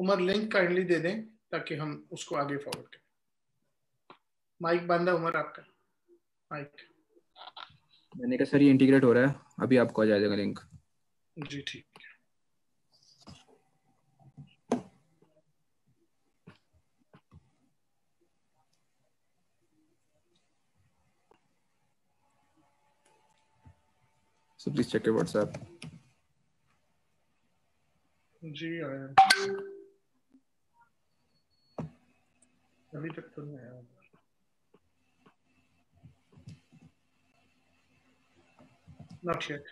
Umar link kindly दे दें ताकि हम उसको आगे फॉरवर्ड करें। माइक बंद है उमर आपका। माइक मैंने कहा सर ये इंटीग्रेट हो रहा है। अभी आपको आ जाएगा लिंक जी ठीक। So please check your WhatsApp. जी आया अभी तक तो नहीं आया Not yet.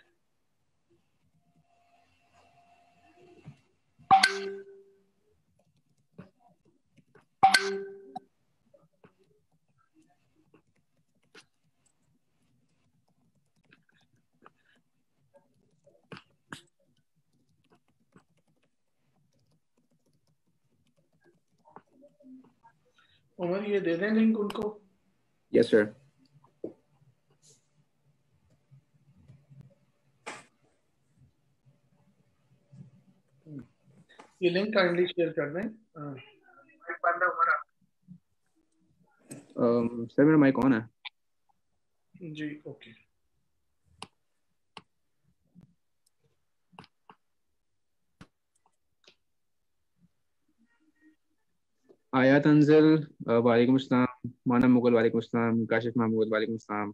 उमर ये दे दें लिंक उनको? यस सर ये लिंक काइंडली शेयर कर दें। माइक बंद है। Um, सर मेरा माइक ऑन है। जी ओके आया तंजिल वालेकुम अस्सलाम मानव मुगल वालेकुम अस्सलाम काशिफ महमूद वालेकुम अस्सलाम।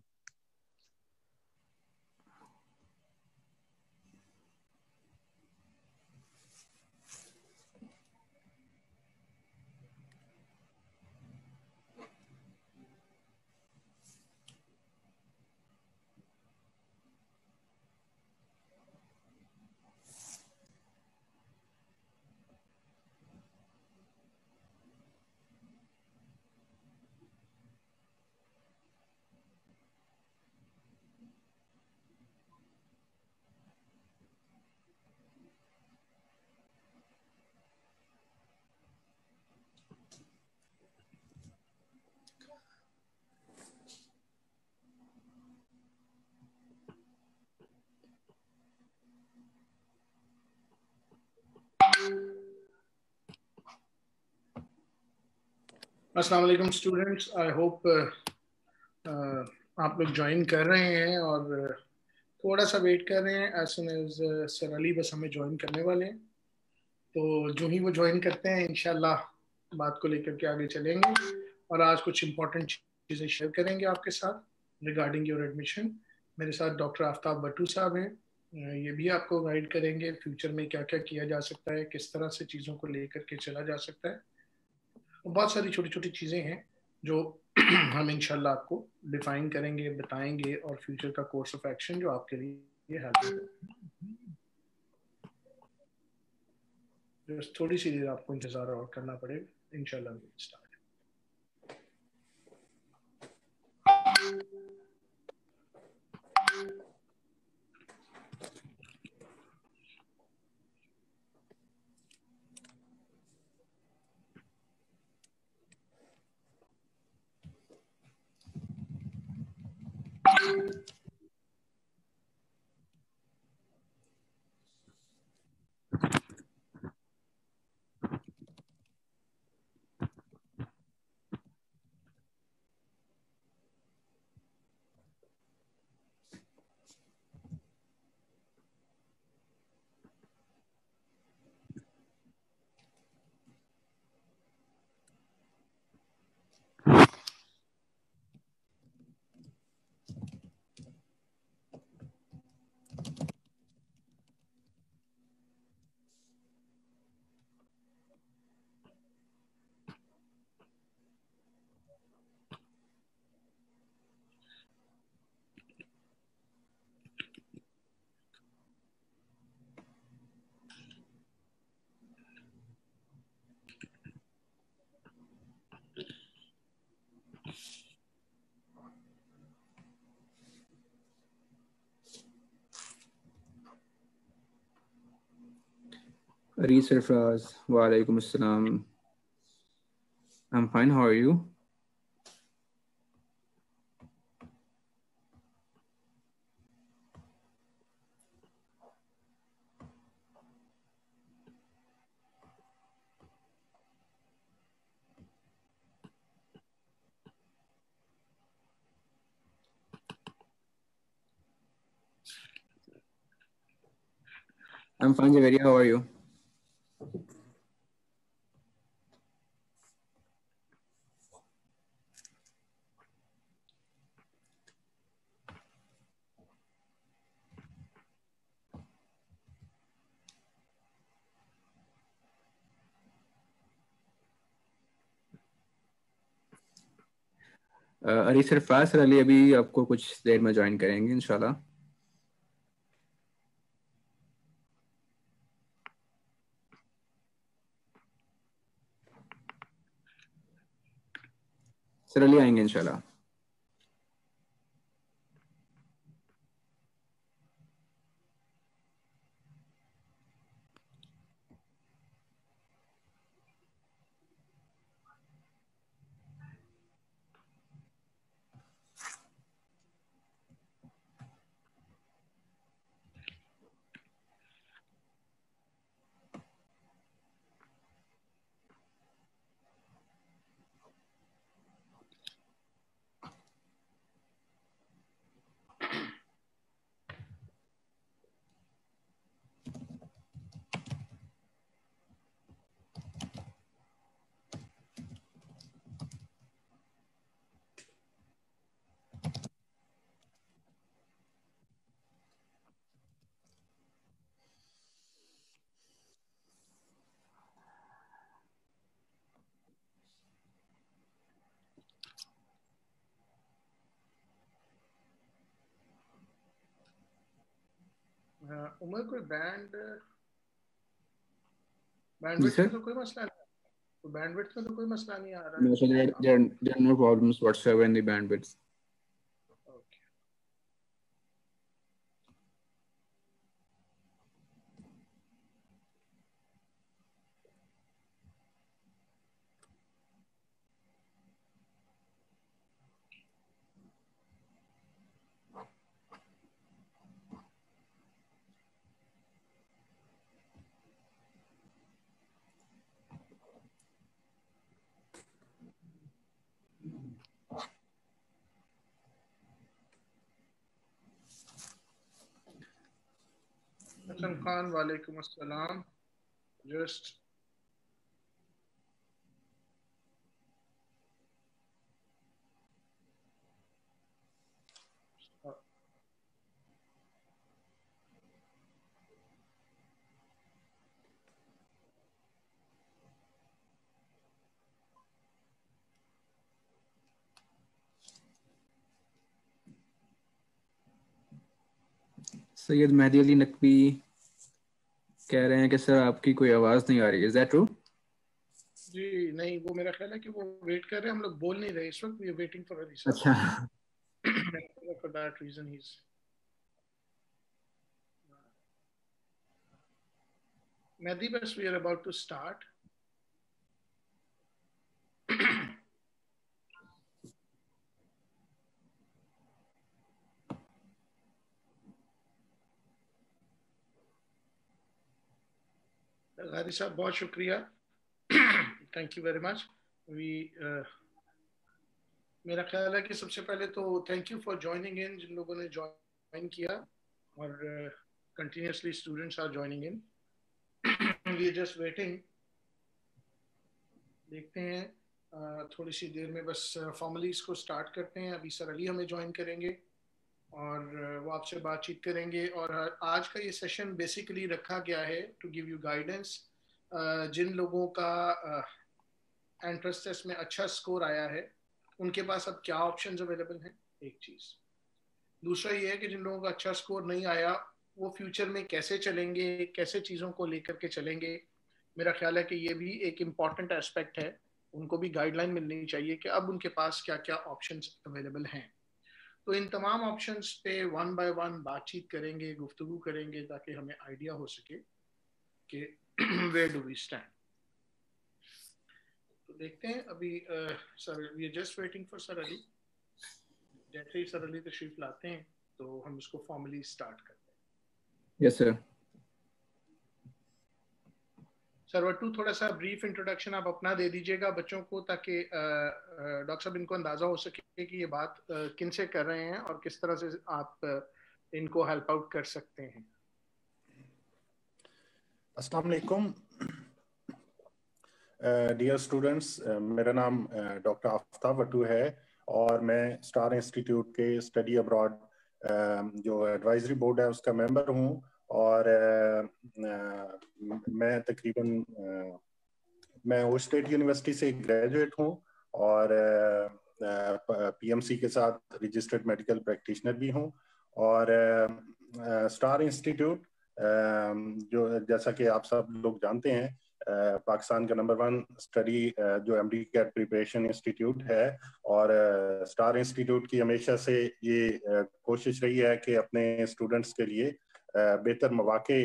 वालेकुम स्टूडेंट्स आई होप आप लोग ज्वाइन कर रहे हैं और uh, थोड़ा सा वेट कर रहे हैं as soon as sir Ali बस हमें ज्वाइन करने वाले हैं। तो जो ही वो ज्वाइन करते हैं इंशाल्लाह बात को लेकर के आगे चलेंगे और आज कुछ इंपॉर्टेंट चीज़ें शेयर करेंगे आपके साथ रिगार्डिंग योर एडमिशन मेरे साथ डॉक्टर आफ्ताब भट्टू साहब हैं। ये भी आपको गाइड करेंगे फ्यूचर में क्या क्या किया जा सकता है किस तरह से चीज़ों को लेकर के चला जा सकता है। और बहुत सारी छोटी छोटी चीज़ें हैं जो हम इनशाला आपको डिफाइन करेंगे, बताएँगे और फ्यूचर का कोर्स ऑफ़ एक्शन जो आपके लिए हेल्प थोड़ी सी देर आपको इंतज़ार और करना पड़ेगा। इंशाल्लाह thank you Reese wa Walaikum Assalam. I'm fine. How are you? I'm fine, Javeria. How are you? Ali Sarfaz sir Ali अभी आपको कुछ देर में ज्वाइन करेंगे इनशाला सर, अली आएँगे, इंशाल्लाह। उमर कोई बैंड बैंडविड्थ में तो कोई मसला नहीं तो बैंडविड्थ में तो कोई मसला नहीं आ रहा है no so there, there, there are no problems whatsoever in the bandwidth Hasan Khan वालेकुम अस्सलाम। जस्ट सैयद मेहदी अली नकवी कह रहे हैं कि सर आपकी कोई आवाज़ नहीं आ रही। है इज़ दैट ट्रू जी नहीं वो मेरा ख्याल है कि वो वेट कर रहे हैं। हम लोग बोल नहीं रहे। इस वक्त we are waiting for Ali अच्छा। For that reason he is Mehdi, बस we are about to start. गादी साहब बहुत शुक्रिया। Thank you very much we मेरा ख्याल है कि सबसे पहले तो thank you for joining in जिन लोगों ने ज्वाइन किया और continuously students are joining in we just waiting देखते हैं uh, थोड़ी सी देर में बस फॉर्मली इसको स्टार्ट करते हैं। अभी सर अली हमें ज्वाइन करेंगे। और वो आपसे बातचीत करेंगे और आज का ये सेशन बेसिकली रखा गया है टू गिव यू गाइडेंस जिन लोगों का एंट्रेंस टेस्ट में अच्छा स्कोर आया है, उनके पास अब क्या ऑप्शंस अवेलेबल हैं? एक चीज़। दूसरा ये है कि जिन लोगों का अच्छा स्कोर नहीं आया, वो फ्यूचर में कैसे चलेंगे, कैसे चीज़ों को लेकर के चलेंगे? मेरा ख्याल है कि ये भी एक इंपॉर्टेंट एस्पेक्ट है। उनको भी गाइडलाइन मिलनी चाहिए कि अब उनके पास क्या क्या ऑप्शंस अवेलेबल हैं। तो इन तमाम ऑप्शंस पे वन बाय वन बातचीत करेंगे, गुफ्तगु करेंगे, ताकि हमें आइडिया हो सके कि वे डू वी स्टैंड तो देखते हैं अभी sir we are just waiting for sir Ali जैसे ही सर अली तशरीफ़ लाते हैं तो हम इसको फॉर्मली स्टार्ट करते हैं. यस सर सरवटू थोड़ा सा ब्रीफ इंट्रोडक्शन आप अपना दे दीजिएगा बच्चों को ताकि डॉक्टर साहब इनको अंदाज़ा हो सके कि ये बात किन से कर रहे हैं और किस तरह से आप इनको हेल्प आउट कर सकते हैं। अस्सलाम वालेकुम। डियर स्टूडेंट्स मेरा नाम डॉक्टर आफ्ताब वटू है और मैं स्टार इंस्टीट्यूट के स्टडी अब्रॉड जो एडवाइजरी बोर्ड है उसका मेंबर हूँ। और मैं तकरीबन मैं ओ स्टेट यूनिवर्सिटी से ग्रेजुएट हूँ और पीएमसी के साथ रजिस्टर्ड मेडिकल प्रैक्टिशनर भी हूँ और स्टार इंस्टीट्यूट जो जैसा कि आप सब लोग जानते हैं पाकिस्तान का नंबर वन स्टडी जो M D cat preparation institute है और स्टार इंस्टीट्यूट की हमेशा से ये कोशिश रही है कि अपने स्टूडेंट्स के लिए बेहतर मौाक़े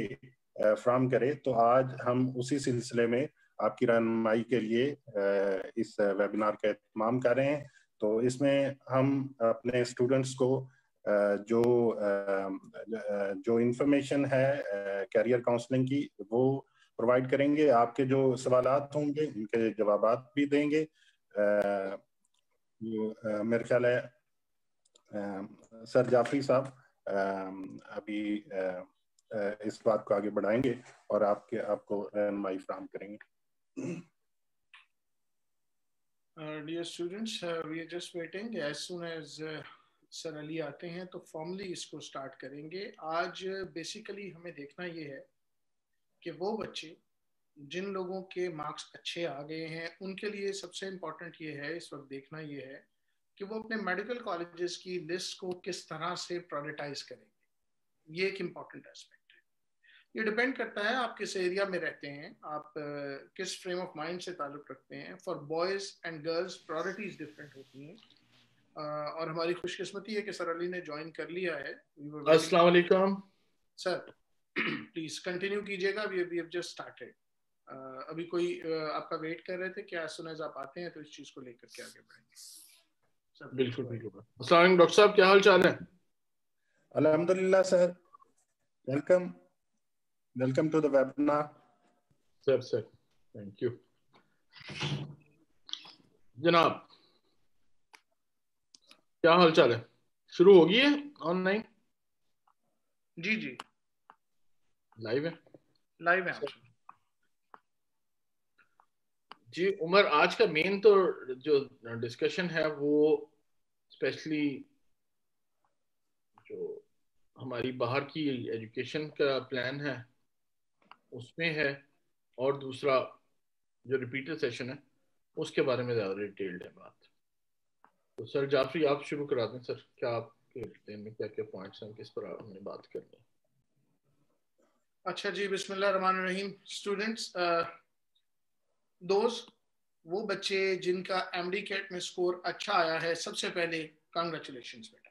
फ्राहम करे तो आज हम उसी सिलसिले में आपकी रहनमाई के लिए इस वेबिनार का अहतमाम कर रहे हैं। तो इसमें हम अपने स्टूडेंट्स को जो जो इंफॉर्मेशन है कैरियर काउंसलिंग की, वो प्रोवाइड करेंगे। आपके जो सवाल होंगे, उनके जवाब भी देंगे। मेरे ख्याल है सर जाफरी साहब अभी इस बात को आगे बढ़ाएँगे और आपके आपको रहनमाई फ्राहम करेंगे Uh, uh, we are just waiting. As soon as uh, sir Ali आते हैं तो फॉर्मली इसको स्टार्ट करेंगे आज बेसिकली हमें देखना ये है कि वो बच्चे जिन लोगों के मार्क्स अच्छे आ गए हैं उनके लिए सबसे इम्पोर्टेंट ये है इस वक्त देखना ये है कि वो अपने मेडिकल कॉलेजेस की लिस्ट को किस तरह से प्रायोरिटाइज करेंगे। ये एक इंपॉर्टेंट एस्पेक्ट है। ये डिपेंड करता है आप किस एरिया में रहते हैं आप किस फ्रेम ऑफ़ माइंड से ताल्लुक रखते हैं। For boys and girls priorities different होती हैं। और हमारी खुशकिस्मती है कि सर अली ने ज्वाइन कर लिया है। अस्सलाम वालेकुम। सर प्लीज़ कंटिन्यू कीजिएगा। We we have just started अभी कोई uh, आपका वेट कर रहे थे क्या सुन आप आते हैं तो इस चीज़ को लेकर के आगे बढ़ेंगे। बिल्कुल बिल्कुल। अस्सलाम डॉक्टर साहब क्या हाल चाल है? अल्हम्दुलिल्लाह sir. Welcome Welcome to the webinar. Sir, sir. Thank you. जनाब क्या हाल चाल है? शुरू होगी है ऑनलाइन जी जी। लाइव है? लाइव है जी उमर आज का मेन तो जो डिस्कशन है वो स्पेशली जो हमारी बाहर की एजुकेशन का प्लान है, उसमें है और दूसरा जो रिपीटर सेशन है, उसके बारे में ज़्यादा डिटेल्ड है बात। तो सर जाफरी, आप शुरू करा दें सर, क्या आपके में क्या क्या पॉइंट्स हैं, किस पर हमने बात करनी है? अच्छा जी, बिस्मिल्लाह रहमान रहीम। स्टूडेंट्स दोस्त वो बच्चे जिनका एम डी कैट में स्कोर अच्छा आया है सबसे पहले कांग्रेचुलेशन बेटा।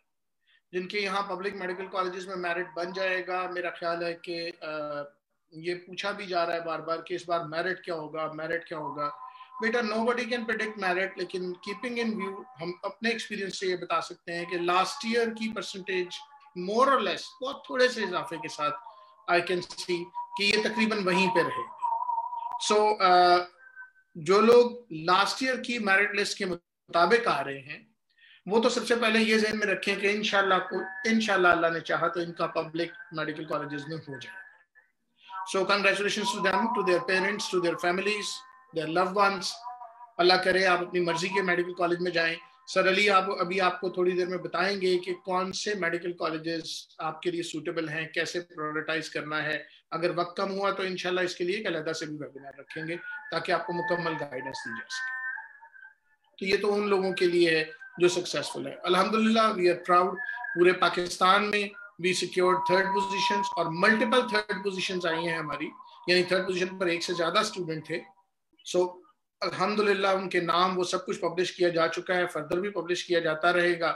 जिनके यहाँ पब्लिक मेडिकल कॉलेजेस में मेरिट बन जाएगा मेरा ख्याल है कि ये पूछा भी जा रहा है बार बार कि इस बार मेरिट क्या होगा मेरिट क्या होगा। बेटा nobody can predict merit लेकिन कीपिंग इन व्यू हम अपने एक्सपीरियंस से ये बता सकते हैं कि लास्ट ईयर की परसेंटेज मोर और लेस बहुत थोड़े से इजाफे के साथ आई कैन सी कि ये तकरीबन वहीं पे रहे सो so, uh, जो लोग लास्ट ईयर की मेरिट लिस्ट के मुताबिक आ रहे हैं वो तो सबसे पहले ये जहन में रखें कि इनशाला इनशाला अल्लाह ने चाहा तो इनका पब्लिक मेडिकल कॉलेजेस में हो जाए। Congratulations to them, to their parents, to their families, their loved ones. अल्लाह करे आप अपनी मर्ज़ी के मेडिकल कॉलेज में जाएँ। सर अली आप अभी आपको थोड़ी देर में बताएँगे कि कौन से मेडिकल कॉलेजेस आपके लिए सूटेबल हैं कैसे प्रायोरिटाइज करना है। अगर वक्त कम हुआ तो इनशाला इसके लिए एक अलहदा से भी वेबिनार रखेंगे। ताकि आपको मुकम्मल गाइडेंस दी जा सके। तो ये तो उन लोगों के लिए है जो सक्सेसफुल है। अल्हम्दुलिल्लाह वी आर प्राउड पूरे पाकिस्तान में वी सिक्योर्ड थर्ड पोजीशंस और मल्टीपल थर्ड पोजीशंस आई हैं हमारी। यानी थर्ड पोजीशन पर एक से ज़्यादा स्टूडेंट थे। सो so, अल्हम्दुलिल्लाह उनके नाम वो सब कुछ पब्लिश किया जा चुका है। फर्दर भी पब्लिश किया जाता रहेगा।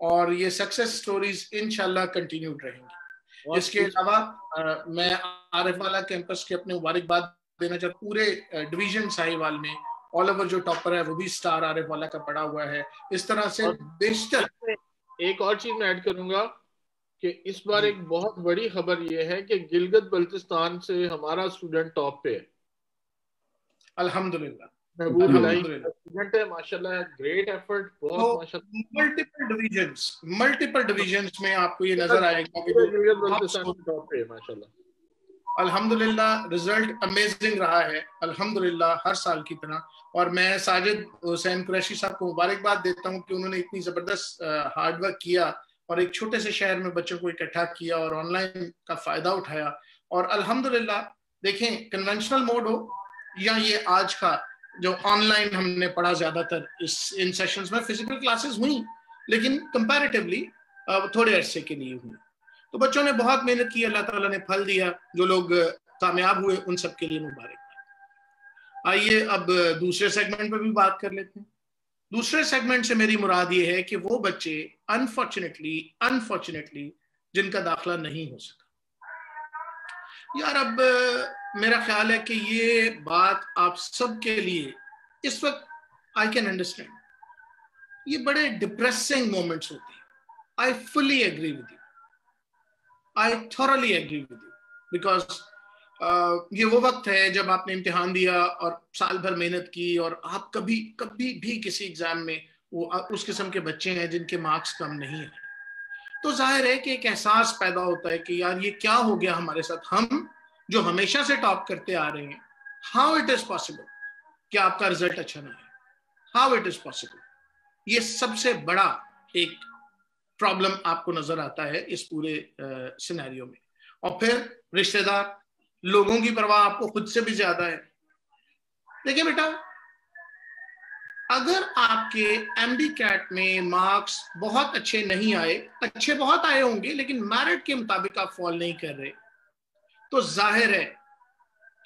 और ये सक्सेस स्टोरीज इनशाला कंटिन्यूड रहेंगी। इसके अलावा मैं आरिफ वाला कैंपस के अपने मुबारकबाद देना चाहता पूरे डिवीज़न साहिवाल में ऑल ओवर जो टॉपर है वो भी स्टार आरिफ वाला का पड़ा हुआ है। इस तरह से बेशतर एक और चीज़ मैं ऐड करूँगा कि इस बार एक बहुत बड़ी खबर यह है कि गिलगित बल्तिस्तान से हमारा स्टूडेंट टॉप पे है। अल्हम्दुलिल्लाह। माशाल्लाह ग्रेट एफर्ट बहुत माशाल्लाह। मल्टीपल डिवीजंस मल्टीपल डिवीजंस में आपको ये नज़र आएगा कि टॉप पे माशाल्लाह। अल्हम्दुलिल्लाह रिज़ल्ट अमेजिंग रहा है। अल्हम्दुलिल्लाह, हर साल की तरह। और मैं साजिद हुसैन कुरैशी साहब को मुबारकबाद देता हूँ कि उन्होंने इतनी ज़बरदस्त हार्डवर्क किया और एक छोटे से शहर में बच्चों को इकट्ठा किया और ऑनलाइन का फ़ायदा उठाया। और अल्हम्दुलिल्लाह, देखें कन्वेंशनल मोड हो या ये आज का जो ऑनलाइन हमने पढ़ा ज़्यादातर, इस, इन सेशंस में फ़िज़िकल क्लासेस हुई, लेकिन कंपैरेटिवली थोड़े अरसे के लिए हुई। तो बच्चों ने बहुत मेहनत की, अल्लाह ताला ने फल दिया, जो लोग कामयाब हुए, उन सब के लिए मुबारक। आइए अब दूसरे सेगमेंट पर भी बात कर लेते हैं। दूसरे सेगमेंट से मेरी मुराद ये है कि वो बच्चे अनफॉर्चुनेटली अनफॉर्चुनेटली जिनका दाखला नहीं हो सका। यार अब मेरा ख्याल है कि ये बात आप सबके लिए, इस वक्त आई कैन अंडरस्टैंड ये बड़े डिप्रेसिंग मोमेंट्स होते हैं। I fully agree with you I thoroughly agree with you because ये वो वक्त है जब आपने इम्तिहान दिया और साल भर मेहनत की और आप कभी कभी भी किसी एग्ज़ाम में वो उस किस्म के बच्चे हैं जिनके मार्क्स कम नहीं है। तो ज़ाहिर है कि एक एहसास पैदा होता है कि यार ये क्या हो गया हमारे साथ? हम जो हमेशा से टॉप करते आ रहे हैं हाउ इट इज़ पॉसिबल कि आपका रिज़ल्ट अच्छा ना है हाउ इट इज़ पॉसिबल ये सबसे बड़ा एक प्रॉब्लम आपको नज़र आता है इस पूरे सिनेरियो में। और फिर रिश्तेदार, लोगों की परवाह आपको खुद से भी ज़्यादा है। देखिए बेटा, अगर आपके एमडी कैट में मार्क्स बहुत अच्छे नहीं आए, अच्छे बहुत आए होंगे, लेकिन मेरिट के मुताबिक आप फॉल नहीं कर रहे तो ज़ाहिर है,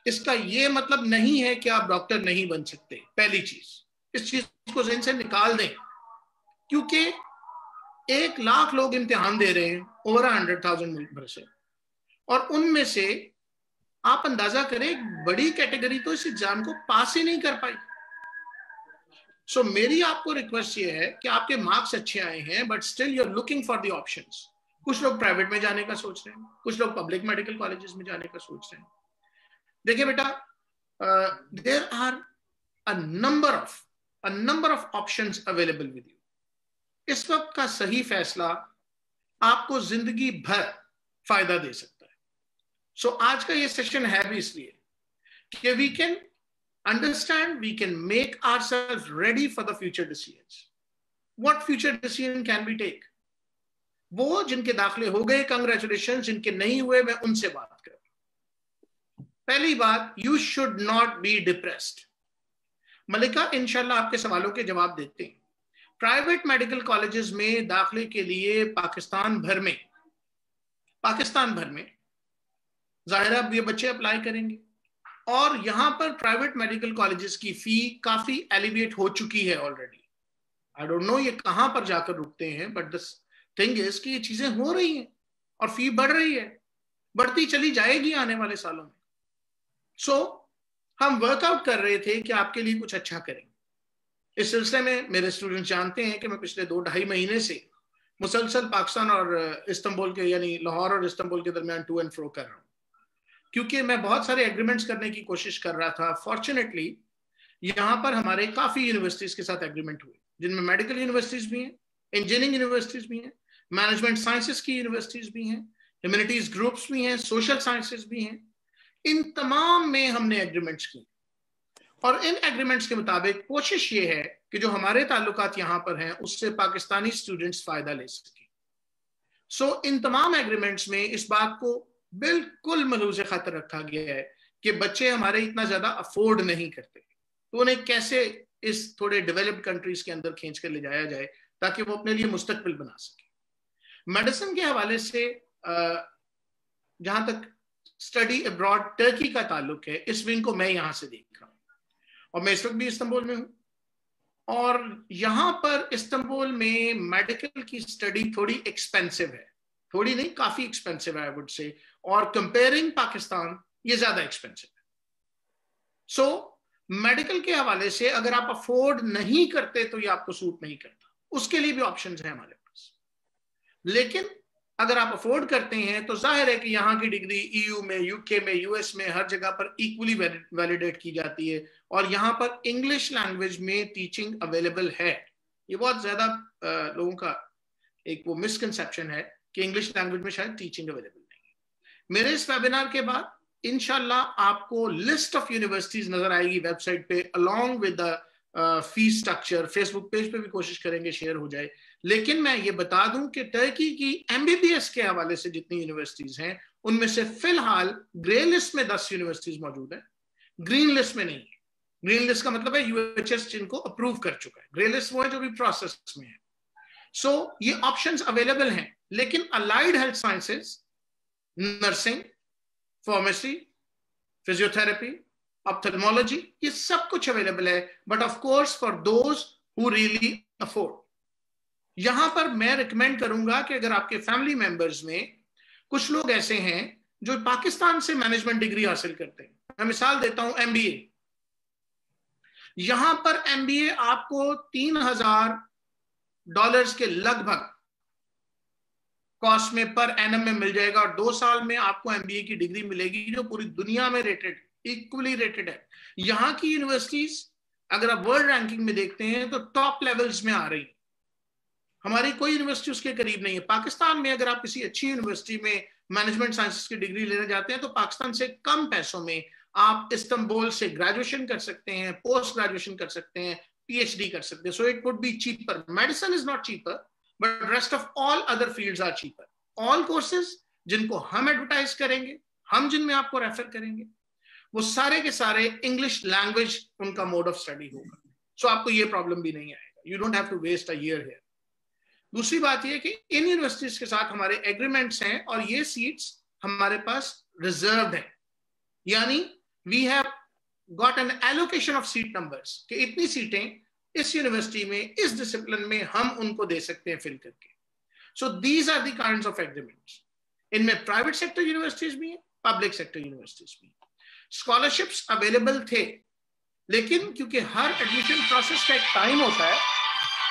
इसका यह मतलब नहीं है कि आप डॉक्टर नहीं बन सकते। पहली चीज़, इस चीज़ को जहन से निकाल दें, क्योंकि एक लाख लोग इम्तिहान दे रहे हैं ओवर हंड्रेड थाउज़ेंड भर से। और उनमें से आप अंदाज़ा करें बड़ी कैटेगरी तो इस एग्ज़ाम को पास ही नहीं कर पाई। सो so, मेरी आपको रिक्वेस्ट ये है कि आपके मार्क्स अच्छे आए हैं but still you are looking for the options कुछ लोग प्राइवेट में जाने का सोच रहे हैं कुछ लोग पब्लिक मेडिकल कॉलेजेस में जाने का सोच रहे हैं। देखिए बेटा there are a number of a number of options available with you इस वक्त का सही फैसला आपको ज़िंदगी भर फ़ायदा दे सकता है। सो so, आज का ये सेशन है भी इसलिए कि we can understand we can make our self ready for the future decision what future decision can be take वो जिनके दाखिले हो गए कंग्रेचुलेशन जिनके नहीं हुए मैं उनसे बात कर। पहली बात you should not be depressed Malika इंशाल्लाह आपके सवालों के जवाब देते हैं। प्राइवेट मेडिकल कॉलेजेस में दाखिले के लिए पाकिस्तान भर में पाकिस्तान भर में ज़ाहिर अब ये बच्चे अप्लाई करेंगे। और यहाँ पर प्राइवेट मेडिकल कॉलेजेस की फ़ी काफ़ी एलिवेट हो चुकी है ऑलरेडी आई डोंट नो ये कहाँ पर जाकर रुकते हैं बट द थिंग इज़ कि ये चीज़ें हो रही हैं और फ़ी बढ़ रही है। बढ़ती चली जाएगी आने वाले सालों में। सो so, हम वर्कआउट कर रहे थे कि आपके लिए कुछ अच्छा करें इस सिलसिले में मेरे स्टूडेंट जानते हैं कि मैं पिछले दो ढाई महीने से मुसलसल पाकिस्तान और इस्तंबुल के, यानी लाहौर और इस्तंबुल के दरमियान टू एंड फ्रो कर रहा हूँ। क्योंकि मैं बहुत सारे एग्रीमेंट्स करने की कोशिश कर रहा था। फॉर्चुनेटली यहाँ पर हमारे काफ़ी यूनिवर्सिटीज़ के साथ एग्रीमेंट हुए जिनमें मेडिकल यूनिवर्सिटीज़ भी हैं इंजीनियरिंग यूनिवर्सिटीज़ भी हैं मैनेजमेंट साइंसेस की यूनिवर्सिटीज़ भी हैं ह्यूमैनिटीज़ ग्रुप्स भी हैं सोशल साइंसेस भी हैं। इन तमाम में हमने एग्रीमेंट्स किए और इन एग्रीमेंट्स के मुताबिक कोशिश ये है कि जो हमारे ताल्लुकात यहाँ पर हैं उससे पाकिस्तानी स्टूडेंट्स फ़ायदा ले सके। सो so, इन तमाम एग्रीमेंट्स में इस बात को बिल्कुल मलूज खातर रखा गया है कि बच्चे हमारे इतना ज़्यादा अफोर्ड नहीं करते। तो उन्हें कैसे इस थोड़े डेवलप्ड कंट्रीज़ के अंदर खींच कर ले जाया जाए ताकि वो अपने लिए मुस्तकबिल बना सके। मेडिसिन के हवाले से जहाँ तक स्टडी अब्रॉड टर्की का ताल्लुक है इस विंग को मैं यहाँ से देख रहा हूँ। और मैं इस वक्त भी इस्तंबुल में हूँ। और यहाँ पर इस्तंबुल में मेडिकल की स्टडी थोड़ी एक्सपेंसिव है। थोड़ी नहीं काफ़ी एक्सपेंसिव है आई वुड से और कंपेयरिंग पाकिस्तान ये ज़्यादा एक्सपेंसिव है। सो so, मेडिकल के हवाले से अगर आप अफोर्ड नहीं करते तो ये आपको सूट नहीं करता। उसके लिए भी ऑप्शन है हमारे पास। लेकिन अगर आप अफोर्ड करते हैं तो ज़ाहिर है कि यहाँ की डिग्री ईयू में यूके में यूएस में हर जगह पर इक्वली वैलिडेट की जाती है। और यहाँ पर इंग्लिश लैंग्वेज में टीचिंग अवेलेबल है। ये बहुत ज़्यादा लोगों का एक वो मिसकंसेप्शन है कि इंग्लिश लैंग्वेज में शायद टीचिंग अवेलेबल नहीं है। मेरे इस वेबिनार के बाद इनशाला आपको लिस्ट ऑफ़ यूनिवर्सिटीज नज़र आएगी वेबसाइट पे along with fees structure Facebook page पे भी कोशिश करेंगे शेयर हो जाए। लेकिन मैं ये बता दूँ कि टर्की की एमबीबीएस के हवाले से जितनी यूनिवर्सिटीज हैं उनमें से फ़िलहाल ग्रे लिस्ट में दस यूनिवर्सिटीज मौजूद है। ग्रीन लिस्ट में नहीं है। ग्रीन लिस्ट का मतलब है यूएचएस जिनको अप्रूव कर चुका है। ग्रे लिस्ट वो है जो भी प्रोसेस में है। सो so, ये ऑप्शन अवेलेबल हैं लेकिन allied health sciences nursing pharmacy physiotherapy ophthalmology ये सब कुछ अवेलेबल है। But of course for those who really afford यहाँ पर मैं रिकमेंड करूँगा कि अगर आपके फैमिली मेंबर्स में कुछ लोग ऐसे हैं जो पाकिस्तान से मैनेजमेंट डिग्री हासिल करते हैं। मैं मिसाल देता हूँ एमबीए यहाँ पर एमबीए आपको तीन हज़ार डॉलर्स के लगभग कॉस्ट में पर एनएम में मिल जाएगा और दो साल में आपको एमबीए की डिग्री मिलेगी जो पूरी दुनिया में रेटेड इक्वली रेटेड है। यहाँ की यूनिवर्सिटीज अगर आप वर्ल्ड रैंकिंग में देखते हैं तो टॉप लेवल्स में आ रही हमारी कोई यूनिवर्सिटी उसके करीब नहीं है। पाकिस्तान में अगर आप किसी अच्छी यूनिवर्सिटी में मैनेजमेंट साइंसेस की डिग्री लेने जाते हैं तो पाकिस्तान से कम पैसों में आप इस्तंबुल से ग्रेजुएशन कर सकते हैं पोस्ट ग्रेजुएशन कर सकते हैं पीएचडी कर सकते हैं। So it would be cheaper medicine is not cheaper but rest of all other fields are cheaper all courses जिनको हम एडवर्टाइज करेंगे, हम जिनमें आपको रेफर करेंगे, वो सारे के सारे इंग्लिश लैंग्वेज उनका मोड ऑफ़ स्टडी होगा। सो so आपको ये प्रॉब्लम भी नहीं आएगा। You don't have to waste दूसरी बात यह कि इन यूनिवर्सिटीज के साथ हमारे एग्रीमेंट्स हैं और ये सीट्स हमारे पास रिज़र्व है। यानी we have got an allocation of seat numbers कि इतनी सीटें इस यूनिवर्सिटी में, इस डिसिप्लिन में हम उनको दे सकते हैं फिल करके। So these are the kind of agreements इनमें प्राइवेट सेक्टर यूनिवर्सिटीज भी हैं पब्लिक सेक्टर यूनिवर्सिटीज भी स्कॉलरशिप्स अवेलेबल थे, लेकिन क्योंकि हर एडमिशन प्रोसेस का एक टाइम होता है,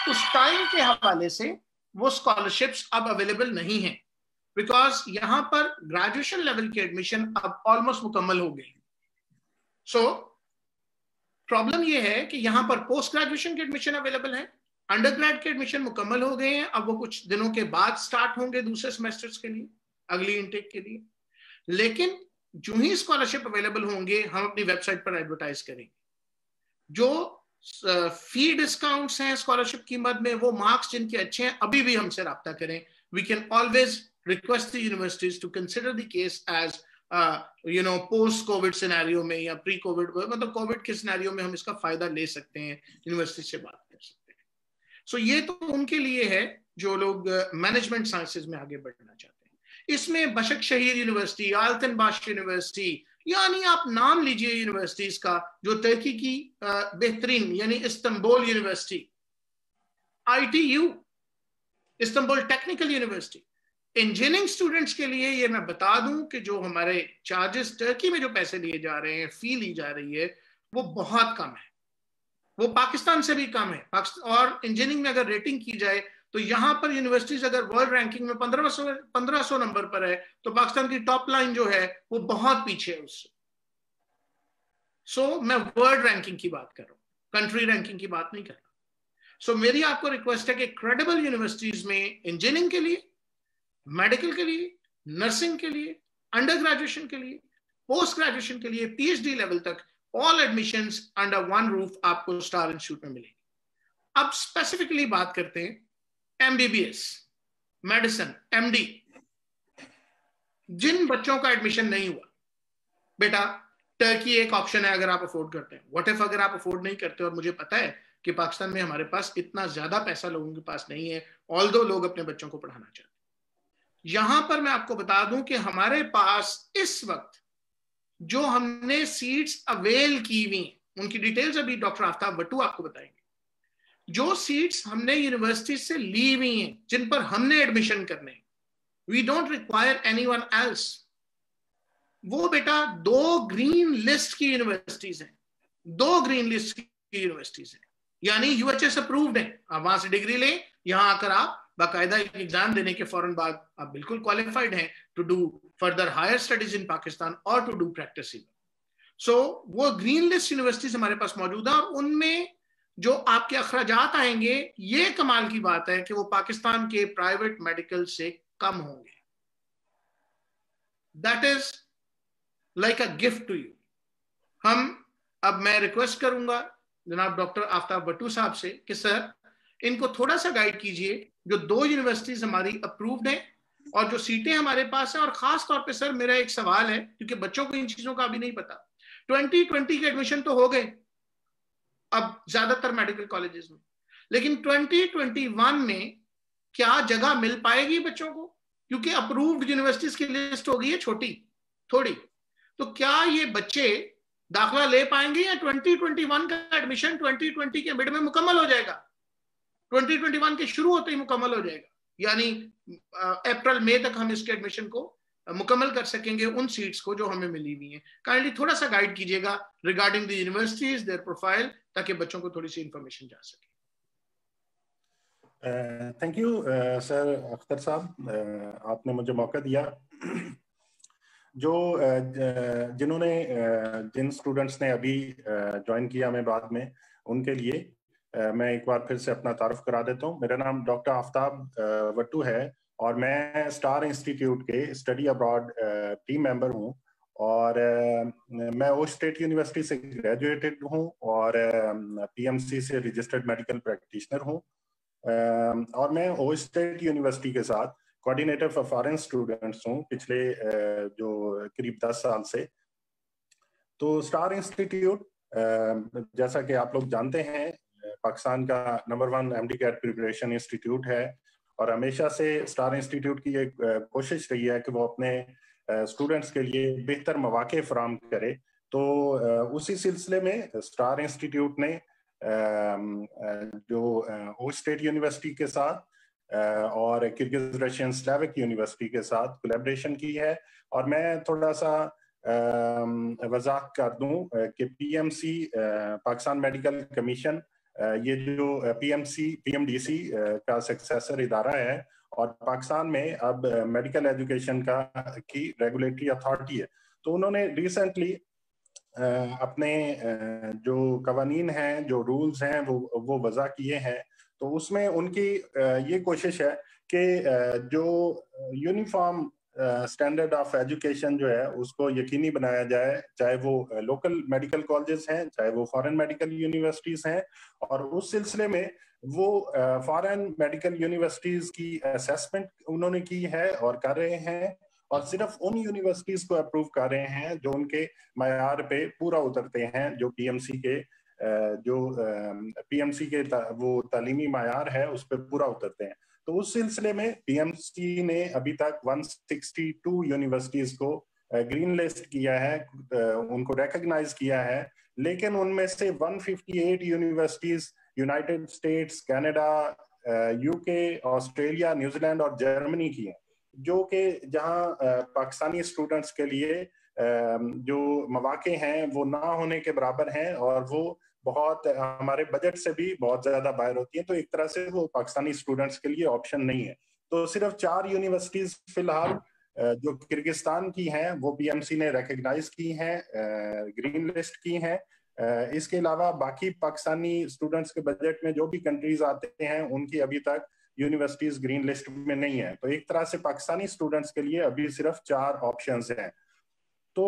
उस टाइम के हवाले से वो स्कॉलरशिप्स अब अवेलेबल नहीं है। बिकॉज़ यहाँ पर ग्रेजुएशन लेवल की एडमिशन अब ऑलमोस्ट मुकम्मल हो गई सो प्रॉब्लम ये है कि यहाँ पर पोस्ट ग्रेजुएशन के एडमिशन अवेलेबल है अंडर ग्रेड के एडमिशन मुकम्मल हो गए हैं, अब वो कुछ दिनों के बाद स्टार्ट होंगे दूसरे सेमेस्टर्स के लिए, अगली इनटेक के लिए। लेकिन जो ही स्कॉलरशिप अवेलेबल होंगे, हम अपनी वेबसाइट पर एडवर्टाइज करेंगे। जो फ़ी डिस्काउंट्स हैं स्कॉलरशिप की मद में वो मार्क्स जिनके अच्छे हैं अभी भी हमसे रब्ता करें। We can always request the universities to consider the case as you know post covid scenario में या प्री कोविड मतलब कोविड के सिनेरियो में हम इसका फ़ायदा ले सकते हैं यूनिवर्सिटी से बात कर सकते हैं। सो so ये तो उनके लिए है जो लोग मैनेजमेंट uh, साइंसेज में आगे बढ़ना चाहते हैं। इसमें बशक शहीर यूनिवर्सिटी आलतन बाश यूनिवर्सिटी यानी आप नाम लीजिए यूनिवर्सिटीज का जो टर्की की uh, बेहतरीन यानी Istanbul university ITU Istanbul technical university engineering students के लिए ये मैं बता दूँ कि जो हमारे चार्जेस टर्की में जो पैसे लिए जा रहे हैं फ़ी ली जा रही है वो बहुत कम है। वो पाकिस्तान से भी कम है। और इंजीनियरिंग में अगर रेटिंग की जाए तो यहाँ पर यूनिवर्सिटीज अगर वर्ल्ड रैंकिंग में पंद्रह सौ पंद्रह नंबर पर है तो पाकिस्तान की टॉप लाइन जो है वो बहुत पीछे है उससे। सो so, मैं वर्ल्ड रैंकिंग की बात कर रहा हूँ। कंट्री रैंकिंग की बात नहीं कर रहा। सो so, मेरी आपको रिक्वेस्ट है कि क्रेडिबल यूनिवर्सिटीज में इंजीनियरिंग के लिए मेडिकल के लिए नर्सिंग के लिए अंडर ग्रेजुएशन के लिए पोस्ट ग्रेजुएशन के लिए पीएचडी लेवल तक all admission under one roof आपको स्टार इंस्टीट्यूट में मिलेगी। अब स्पेसिफिकली बात करते हैं एमबीबीएस मेडिसिन एमडी जिन बच्चों का एडमिशन नहीं हुआ, बेटा टर्की एक ऑप्शन है अगर आप अफोर्ड करते हैं। वट इफ़ अगर आप अफोर्ड नहीं करते और मुझे पता है कि पाकिस्तान में हमारे पास इतना ज़्यादा पैसा लोगों के पास नहीं है ऑल दो लोग अपने बच्चों को पढ़ाना चाहते हैं। यहाँ पर मैं आपको बता दूँ कि हमारे पास इस वक्त जो हमने सीट्स अवेल की हुई उनकी डिटेल्स अभी डॉक्टर आफ्ताब बटू आपको बताएँगे। जो सीट्स हमने यूनिवर्सिटी से ली हुई हैं, जिन पर हमने एडमिशन करने we don't require anyone else वो बेटा दो ग्रीन लिस्ट की यूनिवर्सिटीज हैं, दो ग्रीन लिस्ट की यूनिवर्सिटीज हैं, यानी यूएचएस अप्रूव्ड है। आप वहाँ से डिग्री लें, यहाँ आकर आप बाकायदा एग्ज़ाम देने के फ़ौरन बाद आप बिल्कुल क्वालिफाइड हैं to do further higher studies in Pakistan और टू डू प्रैक्टिस सो वो ग्रीन लिस्ट यूनिवर्सिटीज हमारे पास मौजूद है और उनमें जो आपके अखराज आएँगे, ये कमाल की बात है कि वो पाकिस्तान के प्राइवेट मेडिकल से कम होंगे। That is like a gift to you hmm, अब मैं रिक्वेस्ट करूँगा जनाब डॉक्टर आफ्ताब बट्टू साहब से कि सर, इनको थोड़ा सा गाइड कीजिए जो दो यूनिवर्सिटीज हमारी अप्रूव्ड हैं और जो सीटें हमारे पास हैं। और खास तौर पे सर, मेरा एक सवाल है, क्योंकि बच्चों को इन चीज़ों का अभी नहीं पता। 2020 के एडमिशन तो हो गए। अब ज़्यादातर मेडिकल कॉलेजेस में। लेकिन 2021 में क्या जगह मिल पाएगी बच्चों को? क्योंकि अप्रूव्ड यूनिवर्सिटीज की लिस्ट हो गई है छोटी, थोड़ी। तो क्या ये बच्चे दाखला ले पाएँगे या 2021 का एडमिशन 2020 के मिड में मुकम्मल हो जाएगा? 2021 के शुरू होते ही मुकम्मल हो जाएगा। यानी अप्रैल मई तक हम इसके एडमिशन को मुकम्मल कर सकेंगे उन सीट्स को जो हमें मिली हुई हैं। काइंडली थोड़ा सा गाइड कीजिएगा regarding the universities their profile ताकि बच्चों को थोड़ी सी इंफॉर्मेशन जा सके। थैंक यू सर अख्तर साहब. Uh, आपने मुझे मौका दिया। जो uh, जिन्होंने uh, जिन स्टूडेंट्स ने अभी ज्वाइन किया मैं बाद में उनके लिए मैं एक बार फिर से अपना तारफ करा देता हूँ। मेरा नाम डॉक्टर आफ्ताब वट्टू है। और मैं स्टार इंस्टीट्यूट के स्टडी अब्रॉड टीम मेंबर हूँ और मैं ओ स्टेट यूनिवर्सिटी से ग्रेजुएटेड हूँ और पीएमसी से रजिस्टर्ड मेडिकल प्रैक्टिशनर हूँ। और मैं ओ स्टेट यूनिवर्सिटी के साथ कोऑर्डिनेटर फॉर फॉरेन स्टूडेंट्स हूँ पिछले जो करीब दस साल से। तो स्टार इंस्टीट्यूट जैसा कि आप लोग जानते हैं, पाकिस्तान का number one M D preparation institute है। और हमेशा से स्टार इंस्टीट्यूट की एक कोशिश रही है कि वो अपने स्टूडेंट्स के लिए बेहतर मौाक़े फ्राहम करे। तो उसी सिलसिले में स्टार इंस्टीट्यूट ने जो ओ स्टेट यूनिवर्सिटी के साथ और किर्गिज रशियन स्लैविक यूनिवर्सिटी के साथ कोलेब्रेशन की है। और मैं थोड़ा सा वजाक कर दूँ कि पीएमसी पाकिस्तान मेडिकल कमीशन ये जो पीएमसी पीएमडीसी का सक्सेसर इदारा है और पाकिस्तान में अब मेडिकल एजुकेशन का, की रेगुलेटरी अथॉरिटी है। तो उन्होंने रिसेंटली अपने जो कवानीन हैं, जो रूल्स हैं, वो वो वजह किए हैं। तो उसमें उनकी ये कोशिश है कि जो यूनिफॉर्म स्टैंडर्ड ऑफ़ एजुकेशन जो है, उसको यकीनी बनाया जाए, चाहे वो लोकल मेडिकल कॉलेजेस हैं, चाहे वो फॉरेन मेडिकल यूनिवर्सिटीज हैं, और उस सिलसिले में वो फॉरेन मेडिकल यूनिवर्सिटीज की असेसमेंट उन्होंने की है और कर रहे हैं, और सिर्फ़ उन यूनिवर्सिटीज को अप्रूव कर रहे हैं जो उनके मैार पे पूरा उतरते हैं, जो पीएमसी के जो पीएमसी के वो तालीमी मैार है, उस पर पूरा उतरते हैं। तो उस सिलसिले में पीएमसी ने अभी तक 162 यूनिवर्सिटीज को ग्रीन लिस्ट किया है उनको रिकग्नाइज किया है, लेकिन उनमें से 158 universities United States Canada UK Australia New Zealand और जर्मनी की हैं, जो कि जहाँ पाकिस्तानी स्टूडेंट्स के लिए जो मौाक़े हैं, वो ना होने के बराबर हैं और वो बहुत, हमारे बजट से भी बहुत ज़्यादा बाहर होती है तो एक तरह से वो पाकिस्तानी स्टूडेंट्स के लिए ऑप्शन नहीं है। तो सिर्फ़ चार यूनिवर्सिटीज फ़िलहाल जो किर्गिस्तान की हैं, वो पीएमसी ने रिकग्नाइज की हैं ग्रीन लिस्ट की हैं। इसके अलावा बाकी पाकिस्तानी स्टूडेंट्स के बजट में जो भी कंट्रीज़ आते हैं, उनकी अभी तक यूनिवर्सिटीज ग्रीन लिस्ट में नहीं है। तो एक तरह से पाकिस्तानी स्टूडेंट्स के लिए अभी सिर्फ़ चार ऑप्शंस हैं। तो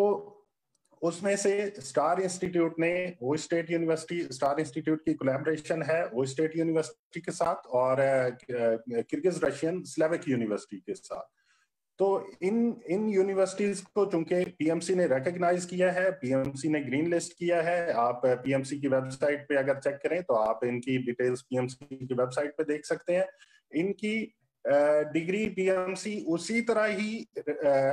उसमें से स्टार इंस्टीट्यूट ने वो स्टेट यूनिवर्सिटी, स्टार इंस्टीट्यूट की कोलैबोरेशन है वो स्टेट यूनिवर्सिटी के साथ और किर्गिज रशियन स्लेविक यूनिवर्सिटी के साथ। तो इन इन यूनिवर्सिटीज को चूँकि पीएमसी ने रिकग्नाइज किया है पीएमसी ने ग्रीन लिस्ट किया है, आप पीएमसी की वेबसाइट पे अगर चेक करें तो आप इनकी डिटेल्स पीएमसी की वेबसाइट पे देख सकते हैं। इनकी डिग्री पीएमसी उसी तरह ही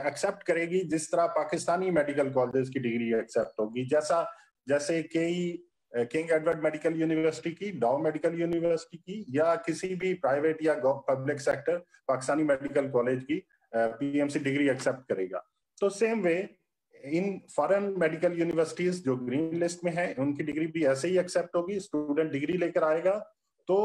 एक्सेप्ट करेगी जिस तरह पाकिस्तानी मेडिकल कॉलेज की डिग्री एक्सेप्ट होगी। जैसा, जैसे कई किंग एडवर्ड मेडिकल यूनिवर्सिटी की डाउ मेडिकल यूनिवर्सिटी की, या किसी भी प्राइवेट या public sector Pakistani medical college की पीएमसी डिग्री एक्सेप्ट करेगा। तो सेम वे इन फॉरेन मेडिकल यूनिवर्सिटीज जो ग्रीन लिस्ट में है, उनकी डिग्री भी ऐसे ही एक्सेप्ट होगी। स्टूडेंट डिग्री लेकर आएगा तो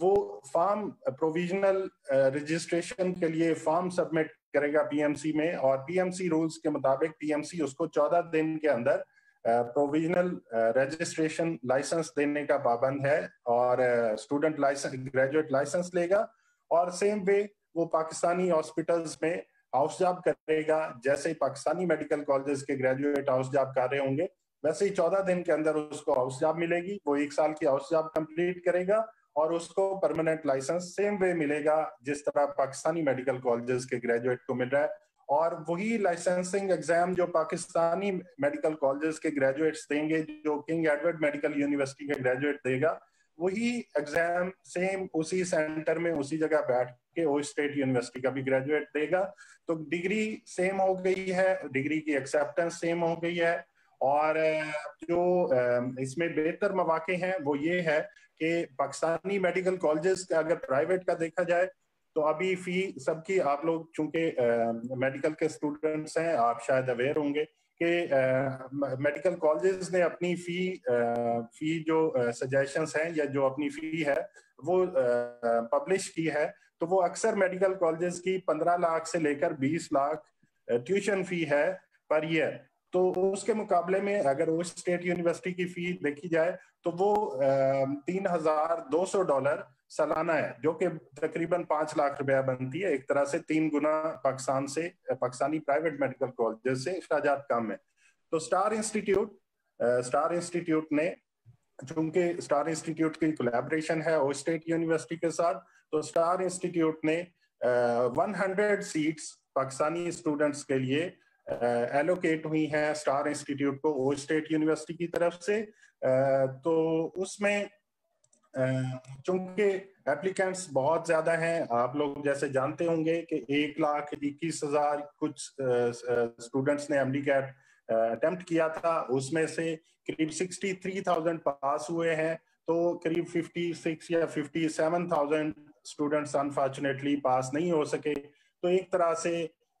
वो फॉर्म प्रोविजनल रजिस्ट्रेशन के लिए फॉर्म सबमिट करेगा पीएमसी में और पीएमसी रूल्स के मुताबिक पीएमसी उसको चौदह दिन के अंदर प्रोविजनल रजिस्ट्रेशन लाइसेंस देने का पाबंद है और स्टूडेंट लाइसेंस ग्रेजुएट लाइसेंस लेगा और सेम वे वो पाकिस्तानी हॉस्पिटल्स में हाउस जॉब करेगा। जैसे पाकिस्तानी मेडिकल कॉलेज के ग्रेजुएट हाउस जॉब कर रहे होंगे, वैसे ही चौदह दिन के अंदर उसको हाउस जॉब मिलेगी। वो एक साल की हाउस जॉब कंप्लीट करेगा और उसको परमानेंट लाइसेंस सेम वे मिलेगा, जिस तरह पाकिस्तानी मेडिकल कॉलेजेस के ग्रेजुएट को मिल रहा है। और वही लाइसेंसिंग एग्ज़ाम जो पाकिस्तानी मेडिकल कॉलेजेस के ग्रेजुएट्स देंगे, जो किंग एडवर्ड मेडिकल यूनिवर्सिटी के ग्रेजुएट देगा, वही एग्ज़ाम सेम उसी सेंटर में, उसी जगह बैठ के ओ स्टेट यूनिवर्सिटी का भी ग्रेजुएट देगा। तो डिग्री सेम हो गई है डिग्री की एक्सेप्टेंस सेम हो गई है। और, जो इसमें बेहतर मौाक़े हैं, वो ये है कि पाकिस्तानी मेडिकल कॉलेजेस का अगर प्राइवेट का देखा जाए तो अभी फ़ी सबकी आप लोग चूँकि मेडिकल के स्टूडेंट्स हैं आप शायद अवेयर होंगे कि मेडिकल कॉलेजेस ने अपनी फ़ी आ, फ़ी जो सजेशंस हैं या जो अपनी फ़ी है वो पब्लिश की है। तो वो अक्सर मेडिकल कॉलेजेस की 15 लाख से लेकर 20 लाख ट्यूशन फ़ी है पर ईयर तो उसके मुकाबले में अगर वो स्टेट यूनिवर्सिटी की फ़ी देखी जाए तो वो तीन हज़ार दो सौ डॉलर सालाना है, जो कि तकरीबन पाँच लाख रुपया बनती है, एक तरह से तीन गुना पाकिस्तान से, पाकिस्तानी प्राइवेट मेडिकल कॉलेज से अखराज कम है। तो स्टार इंस्टीट्यूट स्टार इंस्टीट्यूट ने, चूँकि स्टार इंस्टीट्यूट की कोलेबोरेशन है और स्टेट यूनिवर्सिटी के साथ तो स्टार इंस्टीट्यूट ने one hundred seats Pakistani students के लिए एलोकेट हुई हैं स्टार इंस्टीट्यूट को ओ स्टेट यूनिवर्सिटी की तरफ़ से। तो उसमें चूँकि एप्लीकेंट्स बहुत ज़्यादा हैं, आप लोग जैसे जानते होंगे कि एक लाख इक्कीस हज़ार कुछ स्टूडेंट्स ने एमडी कैट अटेम्प्ट किया था। उसमें से करीब सिक्सटी थ्री थाउज़ेंड पास हुए हैं। तो करीब फिफ्टी सिक्स या fifty seven thousand students unfortunately pass नहीं हो सके। तो एक तरह से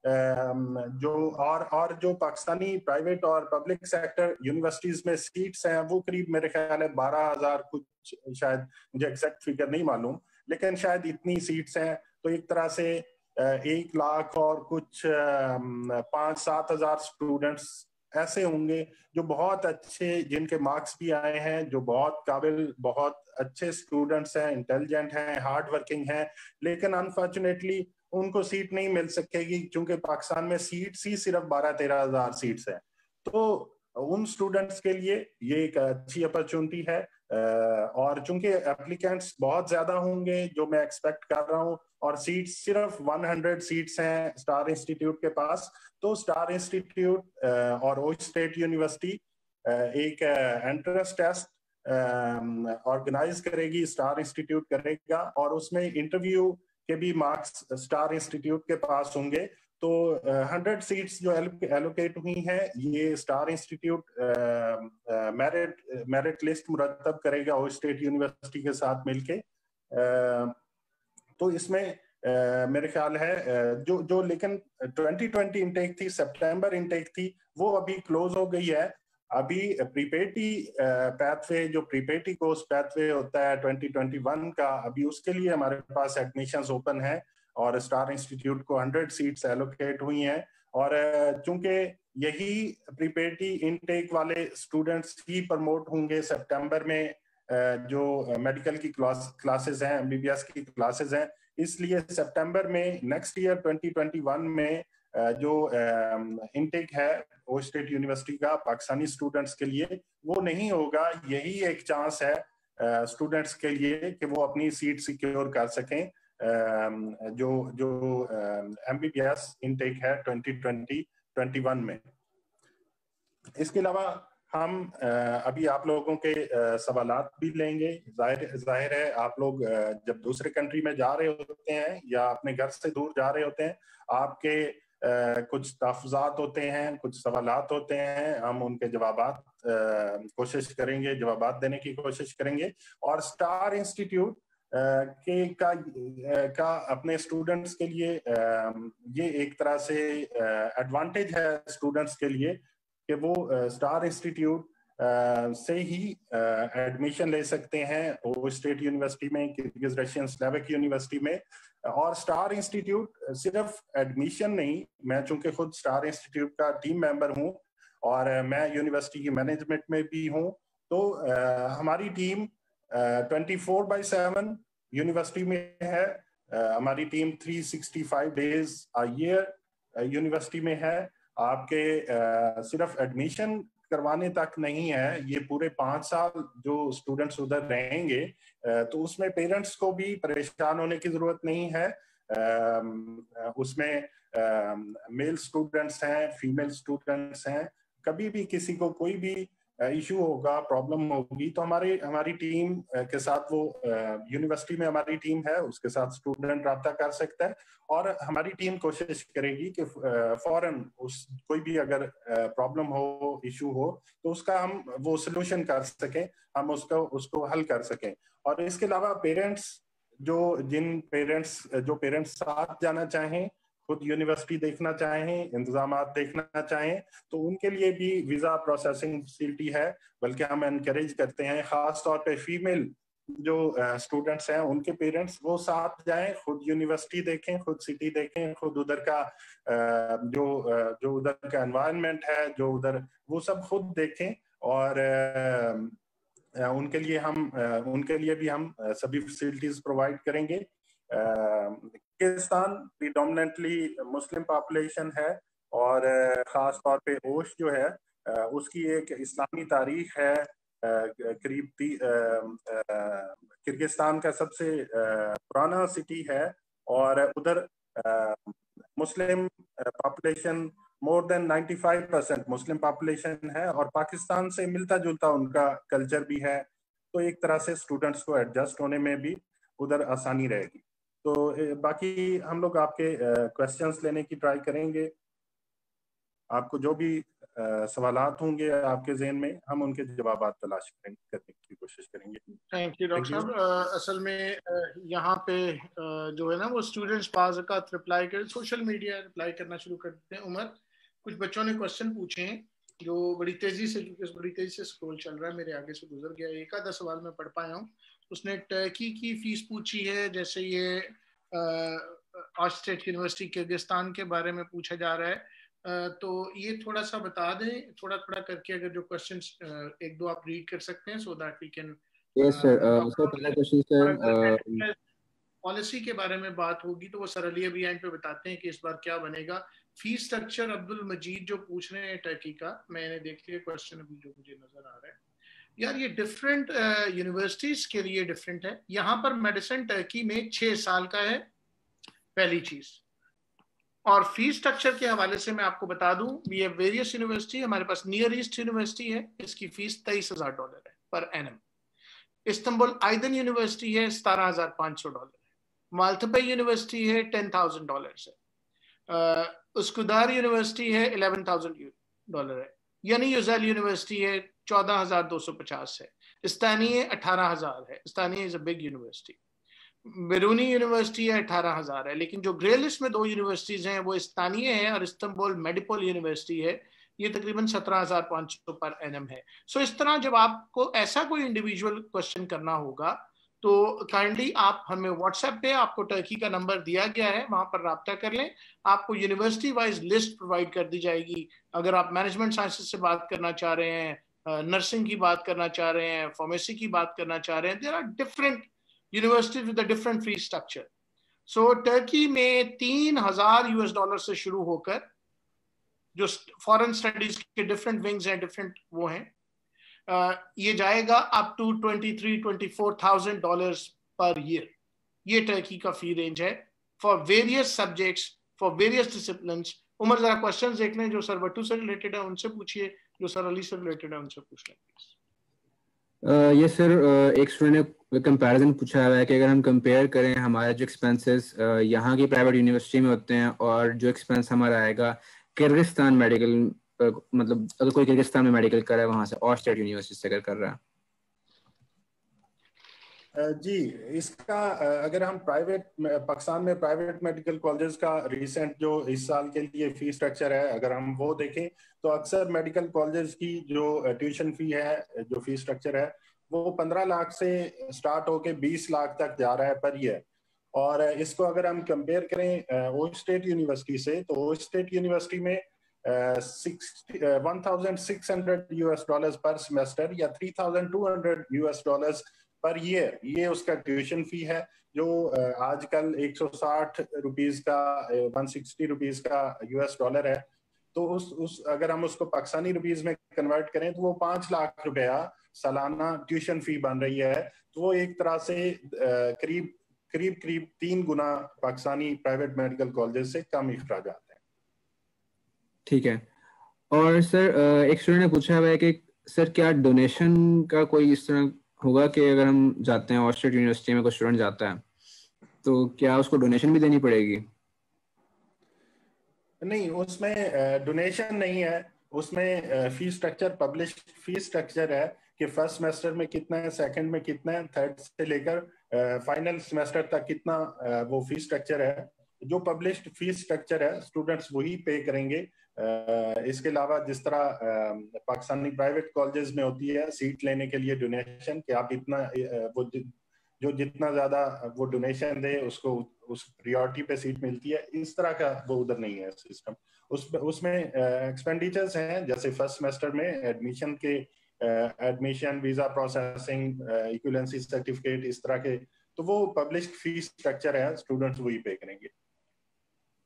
जो और और जो पाकिस्तानी प्राइवेट और पब्लिक सेक्टर यूनिवर्सिटीज में सीट्स हैं, वो करीब मेरे ख्याल है बारह हज़ार कुछ, शायद मुझे एग्जैक्ट फिगर नहीं मालूम, लेकिन शायद इतनी सीट्स हैं तो एक तरह से एक लाख और कुछ पाँच सात हज़ार स्टूडेंट्स ऐसे होंगे जो बहुत अच्छे, जिनके मार्क्स भी आए हैं, जो बहुत काबिल, बहुत अच्छे स्टूडेंट्स हैं इंटेलिजेंट हैं हार्ड वर्किंग हैं, लेकिन अनफॉर्चुनेटली उनको सीट नहीं मिल सकेगी, क्योंकि पाकिस्तान में सीट्स ही सिर्फ़ बारह तेरह हज़ार सीट्स हैं। तो उन स्टूडेंट्स के लिए ये एक अच्छी अपॉर्चुनिटी है। और चूँकि एप्लीकेंट्स बहुत ज़्यादा होंगे, जो मैं एक्सपेक्ट कर रहा हूँ, और सीट सिर्फ़ 100 सीट्स हैं स्टार इंस्टीट्यूट के पास तो स्टार इंस्टीट्यूट और ओ स्टेट यूनिवर्सिटी एक एंट्रेंस टेस्ट ऑर्गेनाइज करेगी स्टार इंस्टीट्यूट करेगा, और उसमें इंटरव्यू के भी मार्क्स स्टार इंस्टीट्यूट के पास होंगे तो हंड्रेड uh, सीट्स जो एलोकेट हुई हैं ये star institute merit merit list मुरतब करेगा और स्टेट यूनिवर्सिटी के साथ मिलके। Uh, तो इसमें uh, मेरे ख्याल है जो जो लेकिन 2020 इनटेक थी सितंबर इनटेक थी वो अभी क्लोज हो गई है। अभी प्रीपेटी पैथवे जो प्रीपेटी कोर्स पैथवे होता है 2021 का, अभी उसके लिए हमारे पास एडमिशंस ओपन है और स्टार इंस्टीट्यूट को 100 सीट्स एलोकेट हुई हैं। और चूँकि यही प्रीपेटी इनटेक वाले स्टूडेंट्स ही प्रमोट होंगे सितंबर में जो मेडिकल की क्लास क्लासेस हैं एमबीबीएस की क्लासेस हैं, इसलिए सितंबर में नेक्स्ट ईयर 2021 में जो इनटेक है ओ स्टेट यूनिवर्सिटी का पाकिस्तानी स्टूडेंट्स के लिए, वो नहीं होगा। यही एक चांस है स्टूडेंट्स के लिए कि वो अपनी सीट सिक्योर कर सकें। जो जो M B B S intake है 2020 21 में। इसके अलावा हम अभी आप लोगों के सवाल भी लेंगे। ज़ाहिर ज़ाहिर है आप लोग जब दूसरे कंट्री में जा रहे होते हैं या अपने घर से दूर जा रहे होते हैं, आपके कुछ तहफात होते हैं, कुछ सवाल होते हैं, हम उनके जवाब कोशिश करेंगे जवाब देने की कोशिश करेंगे। और स्टार इंस्टीट्यूट के का का अपने स्टूडेंट्स के लिए ये एक तरह से एडवांटेज है स्टूडेंट्स के लिए कि वो स्टार इंस्टीट्यूट से ही एडमिशन ले सकते हैं वो स्टेट यूनिवर्सिटी में किर्गिज रशियन स्लेविक यूनिवर्सिटी में। और स्टार इंस्टीट्यूट सिर्फ़ एडमिशन नहीं मैं चूँकि खुद स्टार इंस्टीट्यूट का टीम मेंबर हूँ और मैं यूनिवर्सिटी की मैनेजमेंट में भी हूँ तो आ, हमारी team twenty four by seven university में है। आ, हमारी team 365 days a year university में है। आपके सिर्फ़ एडमिशन करवाने तक नहीं है, ये पूरे पाँच साल जो स्टूडेंट्स उधर रहेंगे तो उसमें पेरेंट्स को भी परेशान होने की ज़रूरत नहीं है। उसमें मेल स्टूडेंट्स हैं फीमेल स्टूडेंट्स हैं, कभी भी किसी को कोई भी इशू होगा, प्रॉब्लम होगी तो हमारी हमारी टीम के साथ वो यूनिवर्सिटी में हमारी टीम है, उसके साथ स्टूडेंट रब्ता कर सकता है और हमारी टीम कोशिश करेगी कि फ़ौरन उस, कोई भी अगर प्रॉब्लम हो, इशू हो तो उसका हम, वो सोल्यूशन कर सकें, हम उसको उसको हल कर सकें। और इसके अलावा पेरेंट्स जो, जिन पेरेंट्स जो पेरेंट्स साथ जाना चाहें खुद यूनिवर्सिटी देखना चाहें इंतज़ाम देखना चाहें तो उनके लिए भी वीज़ा प्रोसेसिंग फैसिलिटी है। बल्कि हम एनकरेज करते हैं खास तौर पे फीमेल जो स्टूडेंट्स हैं, उनके पेरेंट्स वो साथ जाएँ, खुद यूनिवर्सिटी देखें, खुद सिटी देखें, खुद उधर का जो जो उधर का एनवायरनमेंट है, जो उधर, वो सब खुद देखें। और उनके लिए हम उनके लिए भी हम सभी फैसिलिटीज़ प्रोवाइड करेंगे। पाकिस्तान प्रीडोमिनेटली मुस्लिम पॉपुलेशन है और ख़ास तौर पे ओश जो है उसकी एक इस्लामी तारीख है करीब किर्गिस्तान का सबसे पुराना सिटी है और उधर Muslim population more than 95 percent Muslim population है और पाकिस्तान से मिलता जुलता उनका कल्चर भी है। तो एक तरह से स्टूडेंट्स को एडजस्ट होने में भी उधर आसानी रहेगी। तो बाकी हम लोग आपके क्वेश्चंस लेने की ट्राई करेंगे। आपको जो भी सवाल होंगे आपके जहन में हम उनके जवाब तलाश करने की कोशिश करेंगे। थैंक यू डॉक्टर साहब असल में यहाँ पे जो है ना वो स्टूडेंट्स पास का रिप्लाई कर सोशल मीडिया रिप्लाई करना शुरू कर देते हैं उमर। कुछ बच्चों ने क्वेश्चन पूछे हैं जो बड़ी तेज़ी से क्योंकि बड़ी तेज़ी से स्क्रॉल चल रहा है मेरे आगे से गुजर गया एक आधा सवाल मैं पढ़ पाया हूँ। उसने टर्की की फ़ीस पूछी है जैसे ये स्टेट यूनिवर्सिटी किर्गिस्तान के बारे में पूछा जा रहा है। तो ये थोड़ा सा बता दें थोड़ा थोड़ा करके अगर जो क्वेश्चंस एक दो आप रीड कर सकते हैं so that we can yes sir sir पहला क्वेश्चन सर पॉलिसी के बारे में बात होगी तो वो सर अली अभी एंड पे बताते हैं कि इस बार क्या बनेगा। फ़ीस स्ट्रक्चर अब्दुल मजीद जो पूछ रहे हैं टर्की का मैंने देख लिया क्वेश्चन अभी जो मुझे नज़र आ रहा है। यार ये डिफरेंट यूनिवर्सिटीज uh, के लिए डिफरेंट है। यहाँ पर मेडिसिन टर्की में छह साल का है पहली चीज़। और फ़ीस स्ट्रक्चर के हवाले से मैं आपको बता दूँ ये वेरियस यूनिवर्सिटी हमारे पास नियर ईस्ट यूनिवर्सिटी है इसकी फ़ीस तेईस हज़ार डॉलर है पर एन एम इस्तंबुल आइदन यूनिवर्सिटी है सतारह हज़ार पाँच सौ डॉलर है। माल्थपे यूनिवर्सिटी है टेन थाउज़ेंड डॉलर है। उसकुदार यूनिवर्सिटी है इलेवन थाउज़ेंड डॉलर है। यानी यूजैल यूनिवर्सिटी है चौदह हज़ार दो सौ पचास है। स्थानीय अठारह हज़ार है। Istinye is a big university Biruni university है, अठारह हज़ार है। लेकिन जो ग्रे लिस्ट में दो यूनिवर्सिटीज हैं, वो स्थानीय है और इस्तंबुल मेडिपोल यूनिवर्सिटी है। ये तकरीबन सत्रह हज़ार पाँच सौ पर एन है। सो इस तरह जब आपको ऐसा कोई इंडिविजुअल क्वेश्चन करना होगा तो काइंडली आप हमें व्हाट्सएप पे आपको टर्की का नंबर दिया गया है, वहाँ पर रबता कर लें। आपको यूनिवर्सिटी वाइज लिस्ट प्रोवाइड कर दी जाएगी। अगर आप मैनेजमेंट साइंसेज से बात करना चाह रहे हैं नर्सिंग की बात करना चाह रहे हैं फार्मेसी की बात करना चाह रहे हैं there are different university with different fee structure so Turkey में तीन हज़ार यूएस डॉलर से शुरू होकर जो फॉरेन स्टडीज़ के डिफरेंट विंग्स हैं डिफरेंट वो हैं ये जाएगा up to twenty three twenty four thousand dollar per year ये टर्की का फ़ी रेंज है for various subjects for various discipline Umar, जरा क्वेश्चन देख लें जो सर वटू से रिलेटेड है, उनसे पूछिए जो सर अली से रिलेटेड है उनसे पूछ लेंगे। ये सर एक स्टूडेंट ने कंपैरिजन पूछा हुआ है कि अगर हम कंपेयर करें हमारे जो एक्सपेंसेस यहाँ की प्राइवेट यूनिवर्सिटी में होते हैं और जो एक्सपेंस हमारा आएगा, किर्गिस्तान मेडिकल मतलब अगर कोई किर्गिस्तान में मेडिकल कर रहा है, वहाँ से और स्टेट यूनिवर्सिटी से अगर कर रहा है। जी, इसका अगर हम प्राइवेट पाकिस्तान में प्राइवेट मेडिकल कॉलेजेस का रिसेंट जो इस साल के लिए फ़ी स्ट्रक्चर है, अगर हम वो देखें तो अक्सर मेडिकल कॉलेजेस की जो ट्यूशन फ़ी है, जो फ़ी स्ट्रक्चर है, वो पंद्रह लाख से स्टार्ट होके बीस लाख तक जा रहा है पर ईयर और इसको अगर हम कंपेयर करें ओ स्टेट यूनिवर्सिटी से तो ओ स्टेट यूनिवर्सिटी में one thousand six hundred US dollar per semester या three thousand two hundred US dollar per year ये उसका ट्यूशन फ़ी है, जो आजकल 160 रुपीस का 160 रुपीस का यूएस डॉलर है। तो उस उस, अगर हम उसको पाकिस्तानी रुपीस में कन्वर्ट करें तो वो पाँच लाख रुपया सालाना ट्यूशन फ़ी बन रही है। तो वो एक तरह से करीब करीब करीब तीन गुना पाकिस्तानी प्राइवेट मेडिकल कॉलेज से कम अखराज हैं। ठीक है। और सर एक स्टूडेंट ने पूछा हुआ है कि, सर, क्या डोनेशन का कोई इस तरह होगा कि अगर हम जाते हैं ऑस्ट्रेट यूनिवर्सिटी में, कोई स्टूडेंट जाता है तो क्या उसको डोनेशन भी देनी पड़ेगी? नहीं, उसमें डोनेशन नहीं है। उसमें fees structure publish fees structure है कि फ़र्स्ट सेमेस्टर में कितना है सेकंड में कितना है थर्ड से लेकर फाइनल सेमेस्टर तक कितना वो फ़ीस स्ट्रक्चर है। जो पब्लिश्ड फ़ीस स्ट्रक्चर है स्टूडेंट्स वही पे करेंगे। इसके अलावा जिस तरह पाकिस्तानी प्राइवेट कॉलेजेस में होती है सीट लेने के लिए डोनेशन कि आप इतना वो जो जितना ज़्यादा वो डोनेशन दे, उसको उस प्रियोरिटी पे सीट मिलती है। इस तरह का वो उधर नहीं है सिस्टम उस, उसमें एक्सपेंडिचर्स हैं, जैसे फ़र्स्ट सेमेस्टर में एडमिशन के admission visa processing equivalency certificate इस तरह के तो वो पब्लिश फ़ीस स्ट्रक्चर है स्टूडेंट्स वही पे करेंगे।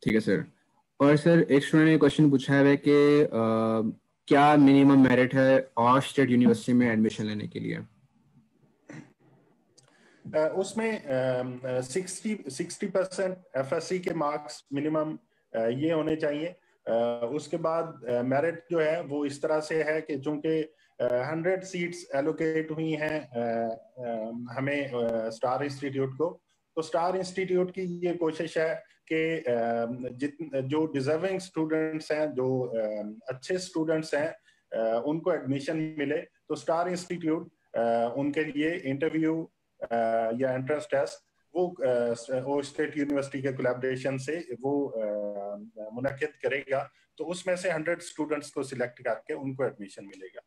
ठीक है सर और सर एक स्टूडेंट ने क्वेश्चन पूछा है कि क्या मिनिमम मेरिट है और स्टेट यूनिवर्सिटी में एडमिशन लेने के लिए? Uh, उसमें सिक्सटी परसेंट एफ़ के मार्क्स मिनिमम uh, ये होने चाहिए। uh, उसके बाद मेरिट जो है वो इस तरह से है कि चूँकि हंड्रेड सीट्स एलोकेट हुई हैं हमें स्टार इंस्टीट्यूट को तो स्टार इंस्टीट्यूट की ये कोशिश है कि जो डिजर्विंग स्टूडेंट्स हैं, जो अच्छे स्टूडेंट्स हैं उनको एडमिशन मिले। तो स्टार इंस्टीट्यूट उनके लिए इंटरव्यू या एंट्रेंस टेस्ट वो वो स्टेट यूनिवर्सिटी के कोलेब्रेशन से वो मुनद करेगा। तो उसमें से हंड्रेड स्टूडेंट्स को सिलेक्ट करके उनको एडमिशन मिलेगा।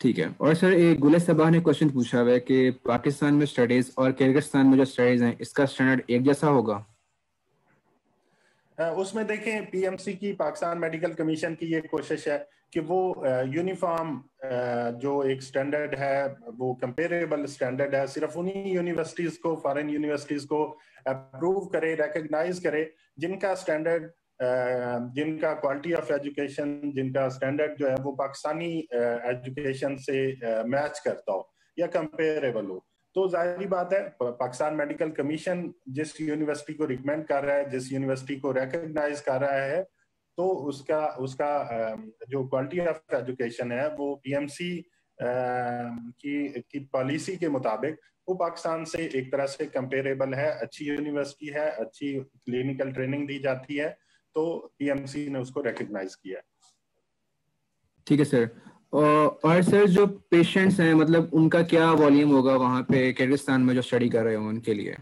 ठीक है। और सर एक गुले सबाह ने क्वेश्चन पूछा हुआ है कि पाकिस्तान में स्टडीज़ और किर्गिस्तान में जो स्टडीज़ हैं, इसका स्टैंडर्ड एक जैसा होगा? उसमें देखें पीएमसी की, पाकिस्तान मेडिकल कमीशन की ये कोशिश है कि वो यूनिफॉर्म जो एक स्टैंडर्ड है, वो कंपेरेबल स्टैंडर्ड है, सिर्फ़ उन्हीं यूनिवर्सिटीज को फॉरेन यूनिवर्सिटीज को अप्रूव करे रिकग्नाइज करे, जिनका स्टैंडर्ड जिनका क्वालिटी ऑफ़ एजुकेशन जिनका स्टैंडर्ड जो है, वो पाकिस्तानी एजुकेशन से मैच करता हो या कंपेरेबल हो। तो ज़ाहिर बात है पाकिस्तान मेडिकल कमीशन जिस यूनिवर्सिटी को रिकमेंड कर रहा है, जिस यूनिवर्सिटी को रिकग्नाइज कर रहा है तो उसका उसका जो क्वालिटी ऑफ़ एजुकेशन है, वो पीएमसी की की पॉलिसी के मुताबिक वो पाकिस्तान से एक तरह से कंपेरेबल है, अच्छी यूनिवर्सिटी है, अच्छी क्लिनिकल ट्रेनिंग दी जाती है। तो पीएमसी ने उसको रिकग्नाइज किया। ठीक है सर और सर जो पेशेंट्स हैं मतलब उनका क्या वॉल्यूम होगा वहाँ पे किर्गिस्तान में जो स्टडी कर रहे हो उनके लिए?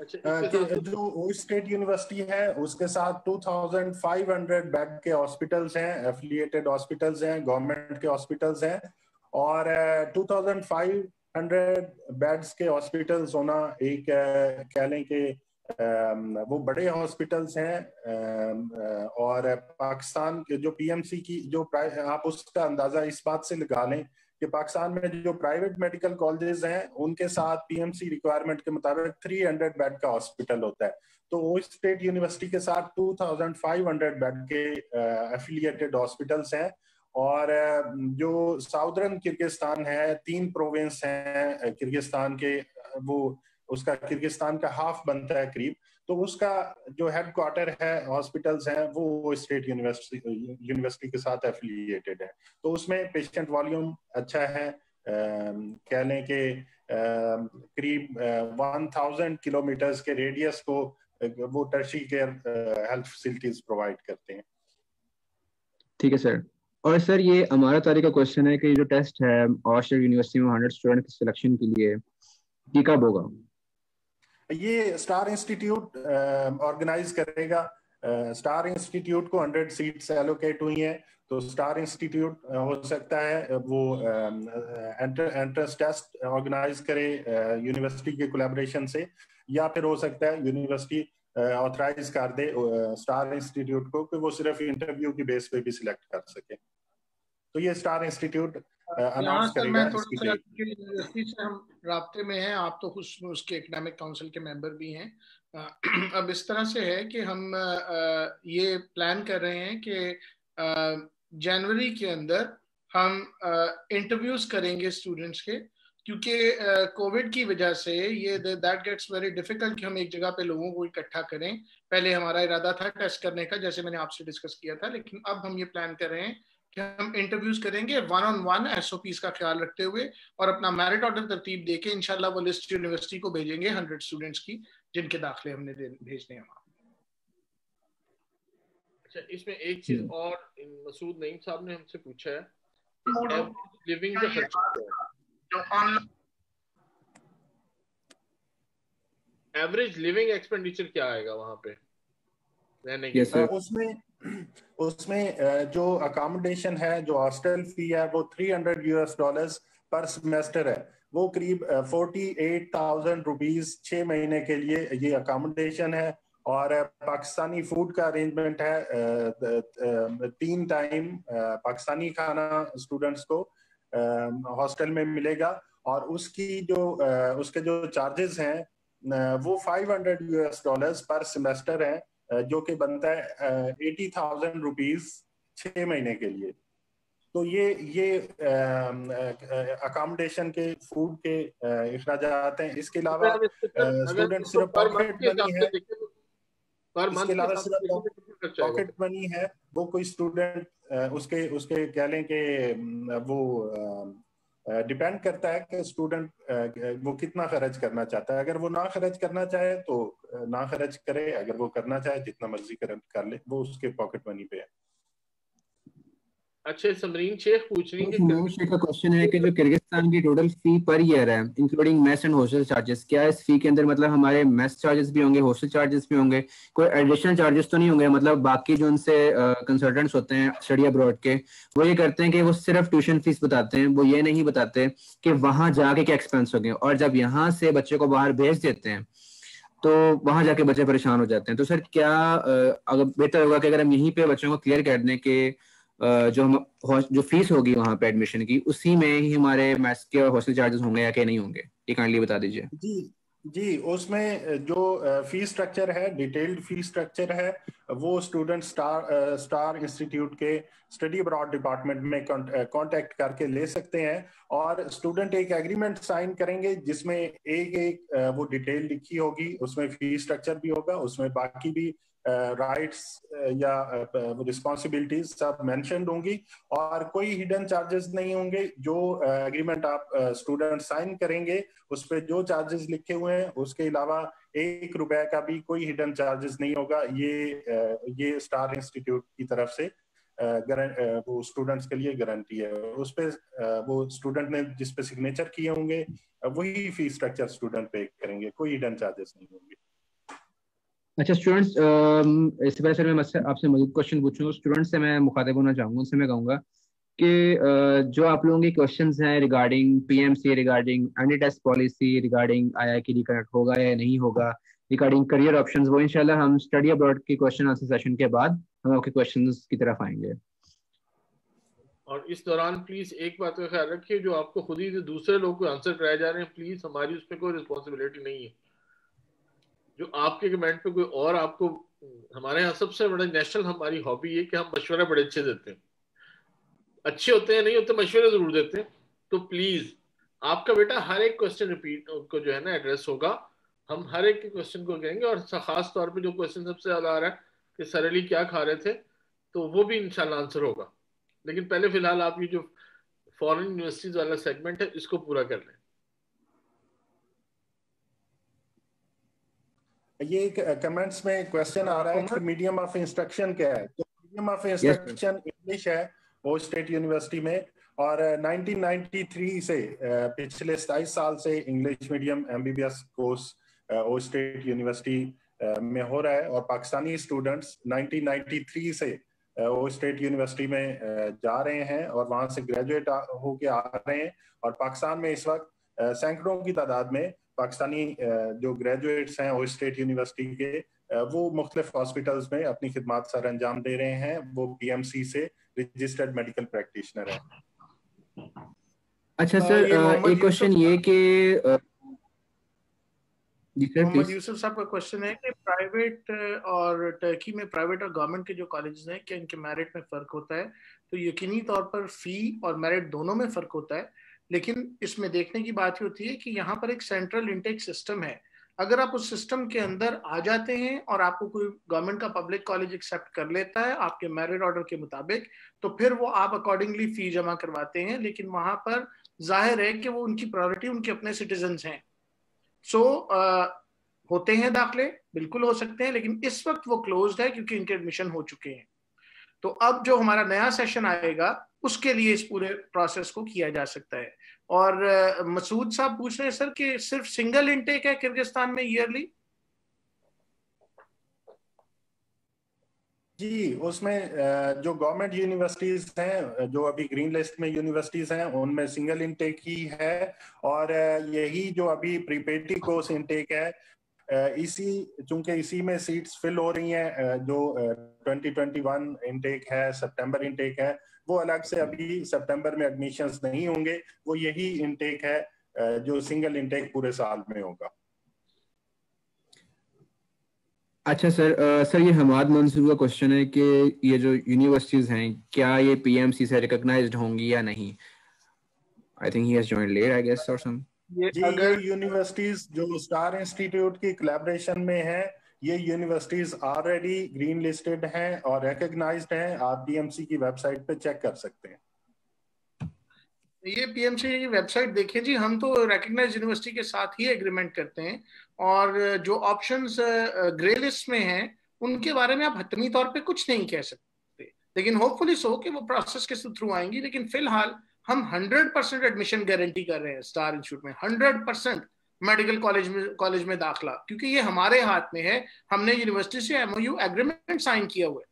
अच्छा जो स्टेट यूनिवर्सिटी है उसके साथ 2500 बेड के हॉस्पिटल्स हैं एफिलिएटेड हॉस्पिटल्स हैं गवर्नमेंट के हॉस्पिटल्स हैं और 2500 बेड्स के हॉस्पिटल्स होना एक कह लें कि वो बड़े हॉस्पिटल्स हैं और पाकिस्तान के जो पीएमसी की जो आप उसका अंदाज़ा इस बात से लगा लें कि पाकिस्तान में जो प्राइवेट मेडिकल कॉलेजेस हैं, उनके साथ पीएमसी रिक्वायरमेंट के मुताबिक 300 बेड का हॉस्पिटल होता है। तो वो स्टेट यूनिवर्सिटी के साथ 2500 बेड के एफिलिएटेड हॉस्पिटल्स हैं और जो साउदर्न किर्गिस्तान है, तीन प्रोविंस हैं किर्गिस्तान के, वो उसका किर्गिस्तान का हाफ़ बनता है करीब तो उसका जो हेड क्वार्टर है हॉस्पिटल्स हैं, वो स्टेट यूनिवर्सिटी यूनिवर्सिटी के साथ एफिलिएटेड है। तो उसमें पेशेंट वॉल्यूम अच्छा है कह लें कि करीब वन थाउज़ेंड किलोमीटर्स के रेडियस को वो tertiary care health facilities provide करते हैं। ठीक है सर और सर ये हमारा तारीख का क्वेश्चन है कि जो टेस्ट है ऑस्ट्रेलिया यूनिवर्सिटी में हंड्रेड स्टूडेंट के सिलेक्शन के लिए, ये कब होगा? ये स्टार इंस्टीट्यूट ऑर्गेनाइज करेगा। स्टार इंस्टीट्यूट को हंड्रेड सीट्स एलोकेट हुई हैं तो स्टार इंस्टीट्यूट हो सकता है वो एंट्रेंस टेस्ट ऑर्गेनाइज करे यूनिवर्सिटी के कोलेबोरेशन से, या फिर हो सकता है यूनिवर्सिटी ऑथराइज कर दे स्टार इंस्टीट्यूट को, कि वो सिर्फ़ इंटरव्यू की बेस पे भी सिलेक्ट कर सके। तो ये स्टार इंस्टीट्यूट अनाउंस करेगा इसकी यूनिवर्सिटी से हम राब्ते में हैं आप तो उस उसके इकोनॉमिक काउंसिल के मेंबर भी हैं। अब इस तरह से है कि हम ये प्लान कर रहे हैं कि जनवरी के अंदर हम इंटरव्यूज़ करेंगे स्टूडेंट्स के क्योंकि कोविड की वजह से ये दैट गेट्स वेरी डिफ़िकल्ट कि हम एक जगह पे लोगों को इकट्ठा करें। पहले हमारा इरादा था टेस्ट करने का जैसे मैंने आपसे डिस्कस किया था लेकिन अब हम ये प्लान कर रहे हैं कि हम इंटरव्यूज़ करेंगे वन ऑन वन एस का ख्याल रखते हुए और अपना मेरिट ऑर्डर तरतीब देके इनशाला वो लिस्ट यूनिवर्सिटी को भेजेंगे हंड्रेड स्टूडेंट्स की जिनके दाखिले हमने भेजने हैं अच्छा इसमें एक चीज़ हम्म। और मसूद नईम साहब ने हमसे पूछा है लिविंग का खर्चा एवरेज लिविंग एक्सपेंडिचर क्या आएगा वहाँ पे? रहने के yes, उसमें उसमें जो अकोमोडेशन है, जो हॉस्टल फ़ी है, वो 300 यूएस डॉलर्स पर सेमेस्टर है। वो करीब फोर्टी एट थाउज़ेंड रुपीज़ छह महीने के लिए ये अकोमोडेशन है और पाकिस्तानी फ़ूड का अरेंजमेंट है तीन टाइम पाकिस्तानी खाना स्टूडेंट्स को हॉस्टल में मिलेगा और उसकी जो उसके जो चार्जेस हैं वो 500 यूएस डॉलर्स पर सेमेस्टर है। जो कि बनता है एटी थाउज़ेंड रुपीज़ छह महीने के लिए। तो ये ये अकोमोडेशन के फ़ूड के अखराज हैं। इसके अलावा स्टूडेंट सिर्फ़ पॉकेट मनी है। इसके अलावा सिर्फ़ पॉकेट मनी है। वो कोई स्टूडेंट उसके उसके कह लें कि वो डिपेंड करता है कि स्टूडेंट वो कितना खर्च करना चाहता है। अगर वो ना खर्च करना चाहे तो ना खर्च करे। अगर वो करना चाहे जितना मर्ज़ी कर, कर ले वो उसके पॉकेट मनी पे है। अच्छा समरीन शेख पूछ रही है शेख का क्वेश्चन है कि जो किर्गिस्तान की टोटल फ़ी पर ईयर है including mess and hostel charges क्या इस फ़ी के अंदर मतलब हमारे मेस चार्जेस भी होंगे हॉस्टल चार्जेस भी होंगे? कोई एडिशनल चार्जेस तो नहीं होंगे मतलब बाकी जो उनसे कंसल्टेंट्स होते हैं स्टडी अब्रॉड के वो ये करते हैं कि वो सिर्फ़ ट्यूशन फ़ीस बताते हैं वो ये नहीं बताते कि वहाँ जाके क्या एक्सपेंस होंगे और जब यहाँ से बच्चे को बाहर भेज देते हैं तो वहाँ जाके बच्चे परेशान हो जाते हैं। तो सर क्या अगर बेहतर होगा कि अगर हम यहीं पे बच्चों को क्लियर कर दें कि जो हम जो फ़ीस होगी वहाँ पे एडमिशन की, उसी में ही हमारे मैथ्स के और हॉस्टल चार्जेस होंगे या क्या नहीं होंगे? ये काइंडली बता दीजिए। जी जी, उसमें जो फ़ी स्ट्रक्चर है डिटेल्ड फ़ी स्ट्रक्चर है, वो स्टूडेंट स्टार स्टार इंस्टीट्यूट के स्टडी अब्रॉड डिपार्टमेंट में कांटेक्ट करके ले सकते हैं और स्टूडेंट एक एग्रीमेंट साइन करेंगे जिसमें एक एक वो डिटेल लिखी होगी, उसमें फ़ी स्ट्रक्चर भी होगा, उसमें बाकी भी राइट्स या रिस्पॉन्सिबिलिटीज सब मैंशन होंगी, और कोई हिडन चार्जेस नहीं होंगे, जो एग्रीमेंट आप स्टूडेंट साइन करेंगे, उस पर जो चार्जेस लिखे हुए हैं, उसके अलावा एक रुपए का भी कोई हिडन चार्जेस नहीं होगा, ये ये स्टार इंस्टीट्यूट की तरफ़ से वो स्टूडेंट्स के लिए गारंटी है। उस पर वो स्टूडेंट ने जिस पे सिग्नेचर किए होंगे, वही फ़ी स्ट्रक्चर स्टूडेंट पे करेंगे, कोई हिडन चार्जेस नहीं होंगे। अच्छा स्टूडेंट्स इससे पहले सर मैं आपसे मजीद क्वेश्चन पूछूँगा स्टूडेंट्स से मैं मुखातिब होना चाहूँगा, उनसे मैं कहूँगा कि जो आप लोगों के क्वेश्चंस हैं regarding PMC regarding entry test policy regarding आई की रिकनेक्ट होगा या नहीं होगा रिगार्डिंग करियर ऑप्शंस वो इंशाल्लाह हम स्टडी अब्रॉड के क्वेश्चन आंसर सेशन के बाद हम आपके क्वेश्चंस की तरफ़ आएँगे। और इस दौरान प्लीज़ एक बात का ख्याल रखिए, जो आपको खुद ही दूसरे लोग को आंसर कराए जा रहे हैं प्लीज़ हमारी उस पर कोई रिस्पॉन्सिबिलिटी नहीं है। जो आपके कमेंट पे कोई और आपको, हमारे यहाँ सबसे बड़ा नेशनल हमारी हॉबी है कि हम मशवरे बड़े अच्छे देते हैं। अच्छे होते हैं, नहीं होते, मशवरे ज़रूर देते हैं। तो प्लीज़ आपका बेटा हर एक क्वेश्चन रिपीट को जो है ना एड्रेस होगा। हम हर एक क्वेश्चन को कहेंगे और खास तौर पे जो क्वेश्चन सबसे ज़्यादा आ रहा है कि सरली क्या खा रहे थे तो वो भी इंशाल्लाह आंसर होगा। लेकिन पहले फ़िलहाल आप ये जो फॉरेन यूनिवर्सिटीज वाला सेगमेंट है, इसको पूरा कर लें। ये कमेंट्स में क्वेश्चन आ रहा है कि मीडियम ऑफ़ इंस्ट्रक्शन क्या है? तो मीडियम ऑफ़ इंस्ट्रक्शन इंग्लिश है वो स्टेट यूनिवर्सिटी में और 1993 से पिछले सताईस साल से English medium MBBS course Osh state university में हो रहा है और पाकिस्तानी स्टूडेंट्स 1993 से ओ स्टेट यूनिवर्सिटी में जा रहे हैं और वहाँ से ग्रेजुएट होके आ रहे हैं और पाकिस्तान में इस वक्त सैकड़ों की तादाद में पाकिस्तानी जो ग्रेजुएट्स हैं ओ स्टेट यूनिवर्सिटी के वो मुख्तलिफ़ हॉस्पिटल्स में अपनी खिदमत सर अंजाम दे रहे हैं। वो पीएमसी से रजिस्टर्ड मेडिकल प्रैक्टिशनर है। अच्छा सर एक क्वेश्चन ये कि मोहम्मद यूसुफ साहब का क्वेश्चन है कि प्राइवेट और टर्की में प्राइवेट और गवर्नमेंट के जो कॉलेजेस हैं क्या इनके मेरिट में फ़र्क होता है? तो यकीनी तौर पर फ़ी और मेरिट दोनों में फ़र्क होता है। लेकिन इसमें देखने की बात ही होती है कि यहाँ पर एक सेंट्रल इंटेक सिस्टम है। अगर आप उस सिस्टम के अंदर आ जाते हैं और आपको कोई गवर्नमेंट का पब्लिक कॉलेज एक्सेप्ट कर लेता है आपके मेरिट ऑर्डर के मुताबिक तो फिर वो आप अकॉर्डिंगली फ़ी जमा करवाते हैं लेकिन वहाँ पर ज़ाहिर है कि वो उनकी प्रायोरिटी उनके अपने सिटीजन हैं। सो so, होते हैं दाखले बिल्कुल हो सकते हैं लेकिन इस वक्त वो क्लोज है क्योंकि इनके एडमिशन हो चुके हैं। तो अब जो हमारा नया सेशन आएगा उसके लिए इस पूरे प्रोसेस को किया जा सकता है। और मसूद साहब पूछ रहे हैं, सर, कि सिर्फ़ सिंगल इनटेक है किर्गिस्तान में ईयरली जी, उसमें जो गवर्नमेंट यूनिवर्सिटीज हैं, जो अभी ग्रीन लिस्ट में यूनिवर्सिटीज हैं, उनमें सिंगल इनटेक ही है और यही जो अभी प्रीपेटी कोर्स इनटेक है इसी चूँकि इसी में सीट्स फिल हो रही हैं जो 2021 इनटेक है सितंबर इनटेक है वो अलग से अभी सितंबर में एडमिशंस नहीं होंगे वो यही इनटेक है जो सिंगल इनटेक पूरे साल में होगा। अच्छा सर आ, सर ये हमाद मंसूर का क्वेश्चन है कि ये जो यूनिवर्सिटीज हैं क्या ये पीएमसी से रिकॉग्नाइज्ड होंगी या नहीं? I think he has joined late I guess और सम ये अगर यूनिवर्सिटीज जो स्टार इंस्टीट्यूट की कोलैबोरेशन में है ये यूनिवर्सिटीज ऑलरेडी ग्रीन लिस्टेड हैं और रिकॉग्नाइज्ड हैं। आप पीएमसी की वेबसाइट पे चेक कर सकते हैं। ये पीएमसी की वेबसाइट देखिए जी हम तो रिकग्नाइज यूनिवर्सिटी के साथ ही एग्रीमेंट करते हैं और जो ऑप्शंस ग्रे लिस्ट में हैं उनके बारे में आप हतमी तौर पे कुछ नहीं कह सकते। लेकिन होपफुली सो कि वो प्रोसेस के थ्रू आएँगी लेकिन फ़िलहाल हम 100 परसेंट एडमिशन गारंटी कर रहे हैं स्टार इंस्टीट्यूट में। 100 परसेंट मेडिकल कॉलेज में कॉलेज में दाखिला। क्योंकि ये हमारे हाथ में है। हमने यूनिवर्सिटी से एमओयू एग्रीमेंट साइन किया हुआ है।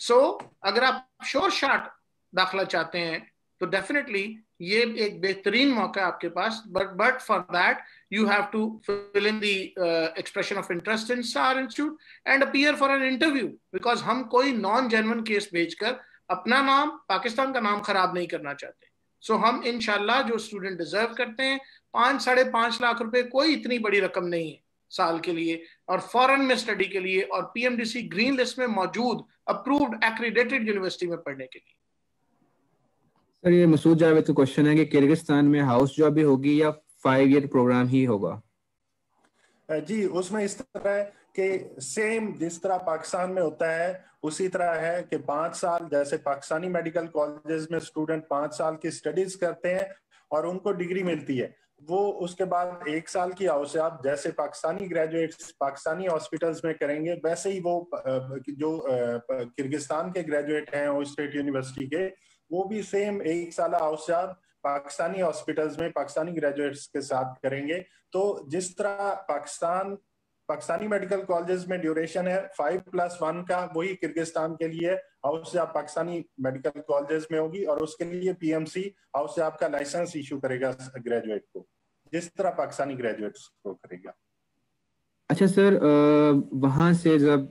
सो अगर आप श्योर शार्ट दाखिला चाहते हैं तो डेफिनेटली ये एक बेहतरीन मौका है आपके पास। But but for that you have to fill in the expression of interest in star institute and appear for an interview because हम कोई नॉन जेनवन केस भेजकर अपना नाम, पाकिस्तान का नाम खराब नहीं करना चाहते। सो so, हम इनशाला जो स्टूडेंट डिजर्व करते हैं पाँच साढ़े पाँच लाख रुपए कोई इतनी बड़ी रकम नहीं है साल के लिए। और फॉरेन में स्टडी के लिए और पीएमडीसी ग्रीन लिस्ट में मौजूद अप्रूव्ड एक्रीडेटेड यूनिवर्सिटी में पढ़ने के लिए। सर ये मसूद जावेद का क्वेश्चन है कि किर्गिस्तान में हाउस जॉब भी होगी या फाइव ईयर प्रोग्राम ही होगा? जी उसमें इस तरह के सेम जिस तरह पाकिस्तान में होता है उसी तरह है कि पाँच साल, जैसे पाकिस्तानी मेडिकल कॉलेजेस में स्टूडेंट पाँच साल की स्टडीज़ करते हैं और उनको डिग्री मिलती है। वो उसके बाद एक साल की आप जैसे पाकिस्तानी ग्रेजुएट्स पाकिस्तानी हॉस्पिटल्स में करेंगे, वैसे ही वो जो किर्गिस्तान के ग्रेजुएट हैं वो स्टेट यूनिवर्सिटी के, वो भी सेम एक साल आवश्यक पाकिस्तानी हॉस्पिटल्स में पाकिस्तानी ग्रेजुएट्स के साथ करेंगे। तो जिस तरह पाकिस्तान पाकिस्तानी मेडिकल कॉलेजेस में ड्यूरेशन है। फाइव प्लस वन का वही किर्गिस्तान के लिए हाउस से आप पाकिस्तानी मेडिकल कॉलेजेस में होगी और उसके लिए पीएमसी हाउस से आपका लाइसेंस इशू करेगा ग्रेजुएट को। जिस तरह पाकिस्तानी ग्रेजुएट्स को करेगा। अच्छा सर वहाँ से जब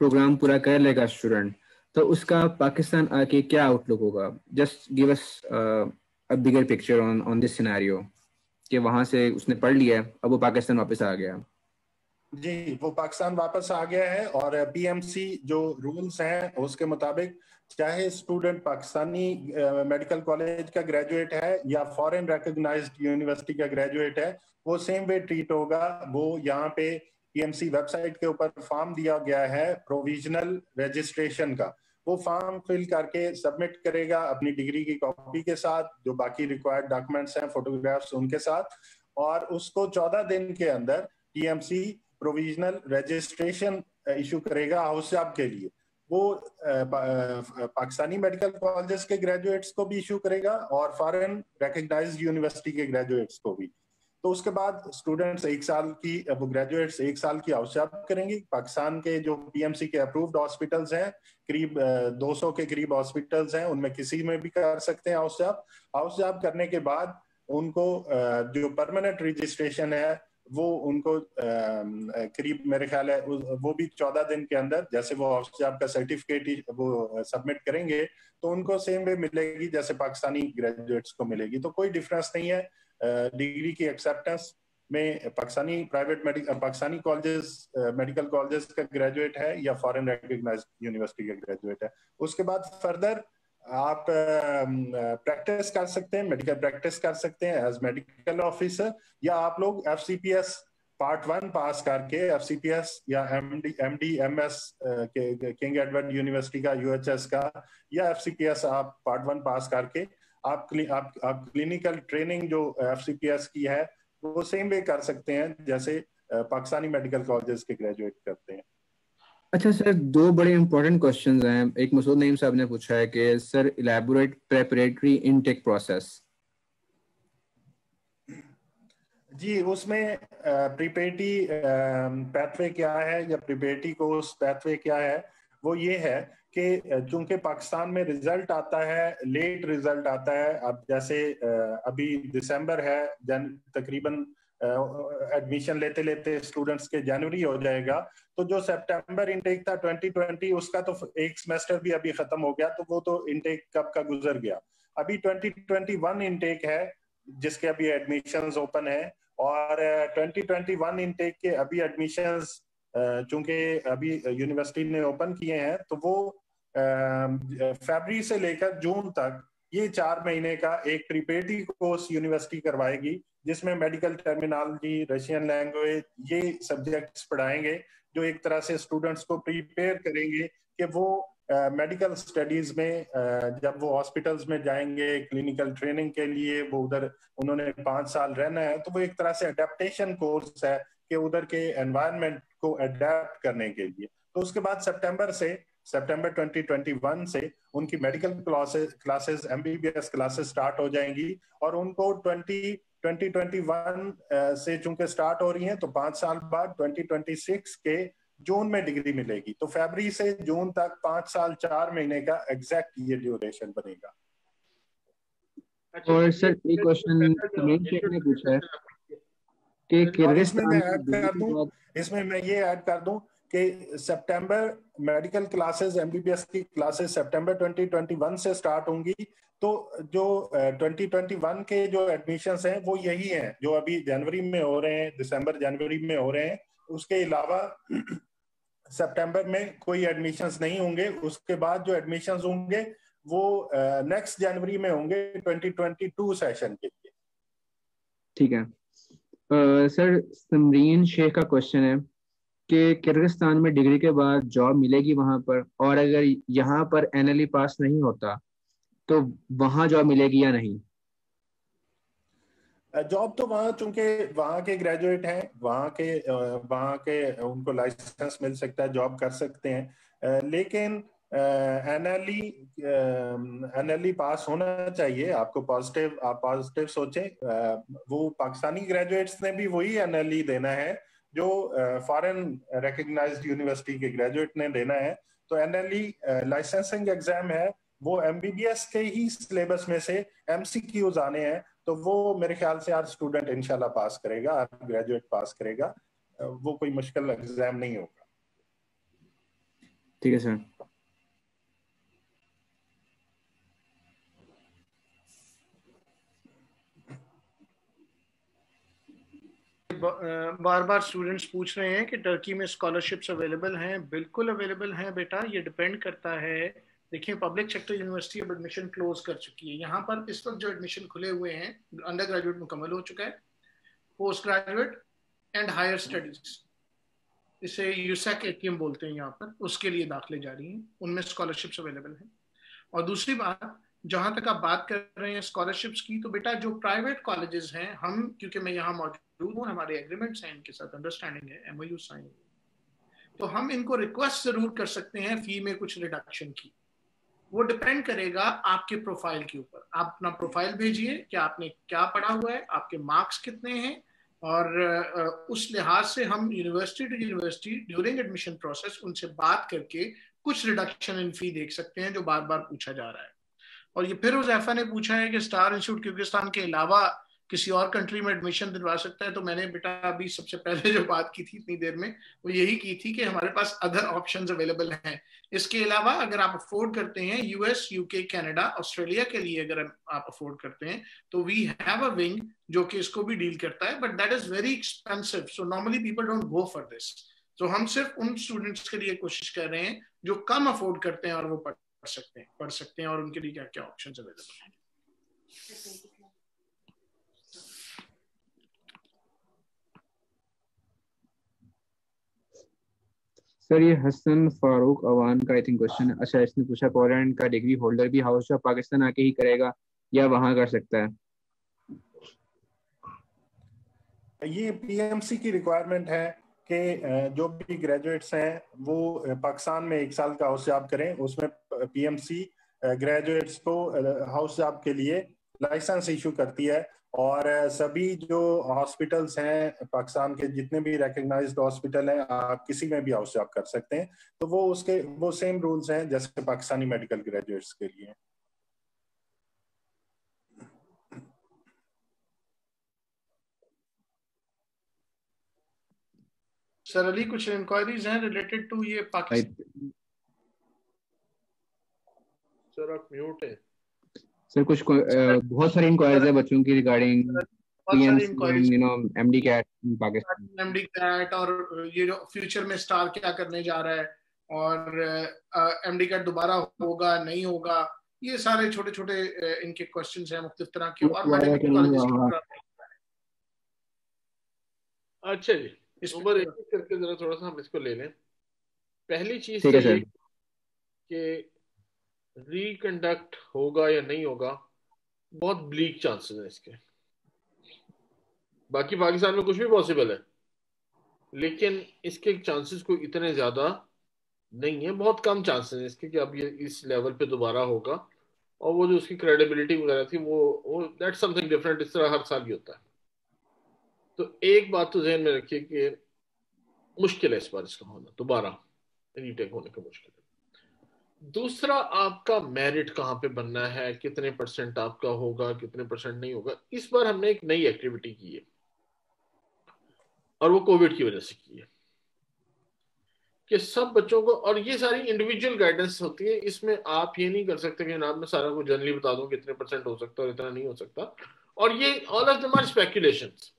प्रोग्राम पूरा कर लेगा स्टूडेंट तो उसका पाकिस्तान आके क्या आउटलुक होगा? Just give us a bigger picture on on this scenario कि वहाँ से उसने पढ़ लिया, अब वो पाकिस्तान वापस आ गया। जी, वो पाकिस्तान वापस आ गया है और पीएमसी जो रूल्स हैं, उसके मुताबिक चाहे स्टूडेंट पाकिस्तानी मेडिकल कॉलेज का ग्रेजुएट है या फॉरेन रिकॉग्नाइज्ड यूनिवर्सिटी का ग्रेजुएट है, वो सेम वे ट्रीट होगा। वो यहाँ पे पीएमसी वेबसाइट के ऊपर फॉर्म दिया गया है प्रोविजनल रजिस्ट्रेशन का। वो फॉर्म फिल करके सबमिट करेगा अपनी डिग्री की कॉपी के साथ, जो बाकी रिक्वायर्ड डॉक्यूमेंट्स हैं फोटोग्राफ्स उनके साथ। और उसको चौदह दिन के अंदर टीएमसी प्रोविजनल रजिस्ट्रेशन इशू करेगा हाउस जॉब के लिए। वो पाकिस्तानी मेडिकल कॉलेजेस के ग्रेजुएट्स को भी इशू करेगा और फॉरेन रिकग्नाइज यूनिवर्सिटी के ग्रेजुएट्स को भी। तो उसके बाद स्टूडेंट्स एक साल की, वो ग्रेजुएट्स एक साल की हाउस करेंगे। पाकिस्तान के जो पीएमसी के अप्रूव्ड हॉस्पिटल्स हैं, करीब 200 के करीब हॉस्पिटल्स हैं, उनमें किसी में भी कर सकते हैं हाउस जॉब हाउस जॉब करने के बाद उनको जो परमानेंट रजिस्ट्रेशन है वो उनको करीब मेरे ख्याल है वो भी चौदह दिन के अंदर, जैसे वो आपका सर्टिफिकेट वो सबमिट करेंगे तो उनको सेम वे मिलेगी जैसे पाकिस्तानी ग्रेजुएट्स को मिलेगी। तो कोई डिफरेंस नहीं है डिग्री की एक्सेप्टेंस में Pakistani private medical Pakistani colleges medical colleges का ग्रेजुएट है या फॉरेन रिकग्नाइज यूनिवर्सिटी का ग्रेजुएट है। उसके बाद फर्दर आप प्रैक्टिस कर सकते हैं मेडिकल प्रैक्टिस कर सकते हैं एज मेडिकल ऑफिसर या आप लोग F C P S part one pass करके एफ़ सी पी एस या M D M D M S king Edward university का यू एच एस का या एफ़ सी पी एस आप पार्ट वन पास करके आप आप, आप क्लिनिकल ट्रेनिंग जो एफ़ सी पी एस की है वो सेम वे कर सकते हैं जैसे पाकिस्तानी मेडिकल कॉलेजेस के ग्रेजुएट करते हैं। अच्छा सर, दो बड़े इंपॉर्टेंट क्वेश्चंस हैं। एक मसूद नईम साहब ने पूछा है कि, sir elaborate preparatory intake process जी, उसमें प्रीपेटी पैथवे क्या है या प्रिपेटी कोर्स पैथवे क्या है, वो ये है कि चूँकि पाकिस्तान में रिज़ल्ट आता है लेट रिज़ल्ट आता है, अब जैसे अभी दिसंबर है, जन, तकरीबन एडमिशन लेते लेते स्टूडेंट्स के जनवरी हो जाएगा। तो जो सितंबर इनटेक था 2020 उसका तो एक सेमेस्टर भी अभी खत्म हो गया तो वो तो इनटेक कब का गुजर गया? अभी 2021 इनटेक है, जिसके अभी एडमिशन ओपन है, और 2021 इनटेक के अभी एडमिशन चूँकि अभी यूनिवर्सिटी ने ओपन किए हैं तो वो फरवरी से लेकर जून तक, ये चार महीने का एक प्रीपेडी कोर्स यूनिवर्सिटी करवाएगी। जिसमें मेडिकल टर्मिनोलॉजी रशियन लैंग्वेज ये सब्जेक्ट्स पढ़ाएँगे जो एक तरह से स्टूडेंट्स को प्रिपेयर करेंगे कि वो मेडिकल uh, स्टडीज़ में uh, जब वो हॉस्पिटल्स में जाएँगे क्लिनिकल ट्रेनिंग के लिए वो उधर उन्होंने पाँच साल रहना है तो वो एक तरह से अडेप्टेशन कोर्स है कि उधर के एनवायरनमेंट को अडेप्ट करने के लिए। तो उसके बाद सितंबर से सितंबर 2021 से उनकी medical classes classes MBBS classes start हो जाएँगी और उनको 20 2021 से चूँकि स्टार्ट हो रही हैं तो पाँच साल बाद 2026 के जून में डिग्री मिलेगी। तो फरवरी से जून तक पाँच साल चार महीने का एग्जैक्ट ये ड्यूरेशन बनेगा। और सर एक क्वेश्चन ने पूछा है कि इसमें मैं ऐड कर दूँ इसमें मैं ये ऐड कर दूँ कि सितंबर मेडिकल क्लासेस एमबीबीएस की क्लासेस सितंबर 2021 से स्टार्ट होंगी। तो जो uh, 2021 के जो एडमिशंस हैं वो यही हैं जो अभी जनवरी में हो रहे हैं दिसंबर जनवरी में हो रहे हैं। उसके अलावा सितंबर में कोई एडमिशंस नहीं होंगे। उसके बाद जो एडमिशंस होंगे वो नेक्स्ट जनवरी में होंगे 2022 सेशन के लिए। ठीक है। सर समरीन शेख का क्वेश्चन है कि किर्गिस्तान में डिग्री के बाद जॉब मिलेगी वहाँ पर? और अगर यहाँ पर एनएलई पास नहीं होता तो वहाँ जॉब मिलेगी या नहीं? जॉब तो वहाँ, चूँकि वहाँ के ग्रेजुएट हैं, वहाँ के वहाँ के उनको लाइसेंस मिल सकता है जॉब कर सकते हैं। लेकिन एनएलई एनएलई पास होना चाहिए। आपको पॉजिटिव आप पॉजिटिव सोचें। वो पाकिस्तानी ग्रेजुएट्स ने भी वही एनएलई देना है, जो फॉरेन रिकग्नाइज्ड यूनिवर्सिटी के ग्रेजुएट ने देना है। तो एनएलई लाइसेंसिंग एग्ज़ाम है वो एमबीबीएस के ही सिलेबस में से एमसीक्यूज आने हैं तो वो मेरे ख्याल से हर स्टूडेंट इंशाल्लाह पास करेगा हर ग्रेजुएट पास करेगा। वो कोई मुश्किल एग्ज़ाम नहीं होगा। ठीक है सर बार बार स्टूडेंट्स पूछ रहे हैं कि टर्की में स्कॉलरशिप्स अवेलेबल हैं? बिल्कुल अवेलेबल हैं बेटा ये डिपेंड करता है देखिए पब्लिक सेक्टर यूनिवर्सिटी अब एडमिशन क्लोज कर चुकी है। यहाँ पर इस वक्त जो एडमिशन खुले हुए हैं अंडर ग्रेजुएट मुकम्मल हो चुका है post graduate and higher studies इसे यूसैक एटीएम बोलते हैं यहाँ पर, उसके लिए दाखिले जारी हैं। उनमें स्कॉलरशिप्स अवेलेबल हैं। और दूसरी बात, जहाँ तक आप बात कर रहे हैं स्कॉलरशिप्स की तो बेटा जो प्राइवेट कॉलेजेस हैं, हम, क्योंकि मैं यहाँ मौजूद हूँ, हमारे एग्रीमेंट्स हैं, इनके साथ अंडरस्टैंडिंग है एमओयू साइन तो हम इनको रिक्वेस्ट ज़रूर कर सकते हैं फ़ी में कुछ रिडक्शन की। वो डिपेंड करेगा आपके प्रोफ़ाइल के ऊपर। आप अपना प्रोफ़ाइल भेजिए कि आपने क्या पढ़ा हुआ है, आपके मार्क्स कितने हैं, और उस लिहाज से हम university to university during admission process उनसे बात करके कुछ रिडक्शन इन फ़ी देख सकते हैं जो बार बार पूछा जा रहा है। और ये फिर उजैफा ने पूछा है कि स्टार इंस्टीट्यूट किर्गिस्तान के अलावा किसी और कंट्री में एडमिशन दिलवा सकता है तो मैंने बेटा अभी सबसे पहले जो बात की थी इतनी देर में, वो यही की थी कि हमारे पास अदर ऑप्शन अवेलेबल हैं। इसके अलावा अगर आप अफोर्ड करते हैं यूएस यूके कनाडा ऑस्ट्रेलिया के लिए अगर आप अफोर्ड करते हैं तो वी हैव अ विंग जो कि इसको भी डील करता है but that is very expensive so normally people don't go for this तो हम सिर्फ़ उन स्टूडेंट्स के लिए कोशिश कर रहे हैं जो कम अफोर्ड करते हैं और वो पढ़ सकते हैं, पढ़ सकते हैं और उनके लिए क्या क्या ऑप्शन अवेलेबल हैं सर ये हसन फारूक अवान का आई थिंक क्वेश्चन है। अच्छा इसने पूछा पोलैंड का डिग्री होल्डर भी हाउस जॉब पाकिस्तान आके ही करेगा या वहाँ कर सकता है? ये पीएमसी की रिक्वायरमेंट है कि जो भी ग्रेजुएट्स हैं, वो पाकिस्तान में एक साल का हाउस जॉब करें। उसमें पीएमसी ग्रेजुएट्स को हाउस जॉब के लिए लाइसेंस इशू करती है और सभी जो हॉस्पिटल्स हैं पाकिस्तान के जितने भी रिकग्नाइज्ड हॉस्पिटल हैं आप किसी में भी हाउस जॉब कर सकते हैं। तो वो उसके वो सेम रूल्स हैं जैसे पाकिस्तानी मेडिकल ग्रेजुएट्स के लिए। सर अली कुछ इंक्वायरीज हैं रिलेटेड टू ये पाकिस्तान? सर आप म्यूट है। सर कुछ बहुत सारी इंक्वायरीज है बच्चों की regarding you know MD CAT Pakistan MD CAT और ये जो फ्यूचर में स्टार क्या करने जा रहा है? और एमडी कैट दोबारा होगा नहीं होगा? ये सारे छोटे छोटे इनके क्वेश्चंस हैं मुख्तलिफ़ तरह के और मैंने अच्छा जी इस एक करके जरा थोड़ा सा हम इसको ले लें। पहली चीज़ कि रिकंडक्ट होगा या नहीं होगा, बहुत ब्लीक चांसेस हैं इसके। बाकी पाकिस्तान में कुछ भी पॉसिबल है। लेकिन इसके चांसेस को इतने ज़्यादा नहीं है, बहुत कम चांसेस हैं इसके कि अब ये इस लेवल पे दोबारा होगा। और वो जो उसकी क्रेडिबिलिटी वगैरह थी, वो वो दैट समथिंग डिफरेंट इस तरह हर साल ही होता है। तो एक बात तो जहन में रखिए कि मुश्किल है इस बार इसका होना, दोबारा रीटेक होने का मुश्किल है। दूसरा आपका मेरिट कहाँ पे बनना है? कितने परसेंट आपका होगा, कितने परसेंट नहीं होगा? इस बार हमने एक नई एक्टिविटी की है। और वो कोविड की वजह से की है। कि सब बच्चों को, और ये सारी इंडिविजुअल गाइडेंस होती है, इसमें आप ये नहीं कर सकते कि जनाब मैं सारा कुछ जनरली बता दूँ कितने परसेंट हो सकता है और इतना नहीं हो सकता। और ये all of them are speculations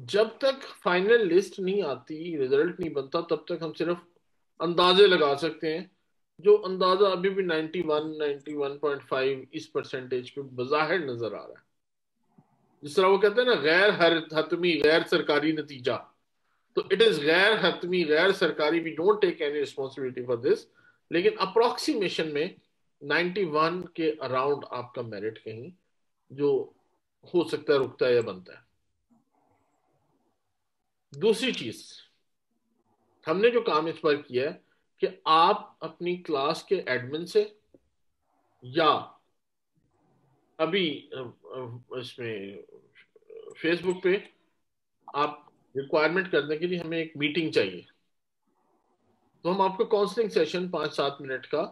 जब तक फाइनल लिस्ट नहीं आती रिज़ल्ट नहीं बनता, तब तक हम सिर्फ़ अंदाजे लगा सकते हैं जो अंदाज़ा अभी भी 91 91.5 इस परसेंटेज पे बाहिर नज़र आ रहा है। जिस तरह वो कहते हैं ना, गैर हर हतमी, गैर सरकारी नतीजा। तो इट इज़ गैर हतमी, गैर सरकारी we don't take any responsibility for this लेकिन अप्रोक्सीमेशन में 91 के अराउंड आपका मेरिट कहीं, जो हो सकता है, रुकता है या बनता है। दूसरी चीज़, हमने जो काम इस पर किया है कि आप अपनी क्लास के एडमिन से या अभी इसमें फेसबुक पे आप रिक्वायरमेंट करने के लिए हमें एक मीटिंग चाहिए। तो हम आपको काउंसलिंग सेशन पाँच सात मिनट का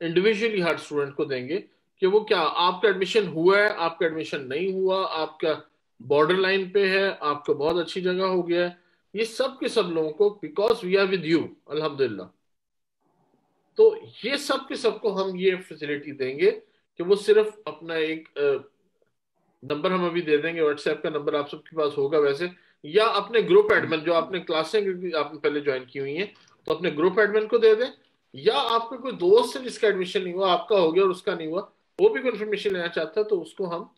इंडिविजुअली हर स्टूडेंट को देंगे कि वो क्या, आपका एडमिशन हुआ है, आपका एडमिशन नहीं हुआ, आपका बॉर्डर लाइन पे है, आपका बहुत अच्छी जगह हो गया है। ये सब के सब लोगों को because we are with you अल्हम्दुलिल्लाह। तो ये सब के सबको हम ये फैसिलिटी देंगे कि वो सिर्फ़ अपना एक नंबर हम अभी दे देंगे व्हाट्सएप का नंबर आप सबके पास होगा वैसे, या अपने ग्रुप एडमिन जो आपने क्लासें आपने पहले ज्वाइन की हुई हैं तो अपने ग्रुप एडमिन को दे दें, या आपका कोई दोस्त है जिसका एडमिशन नहीं हुआ, आपका हो गया और उसका नहीं हुआ, वो भी कंफर्मेशन लेना चाहता है तो उसको हम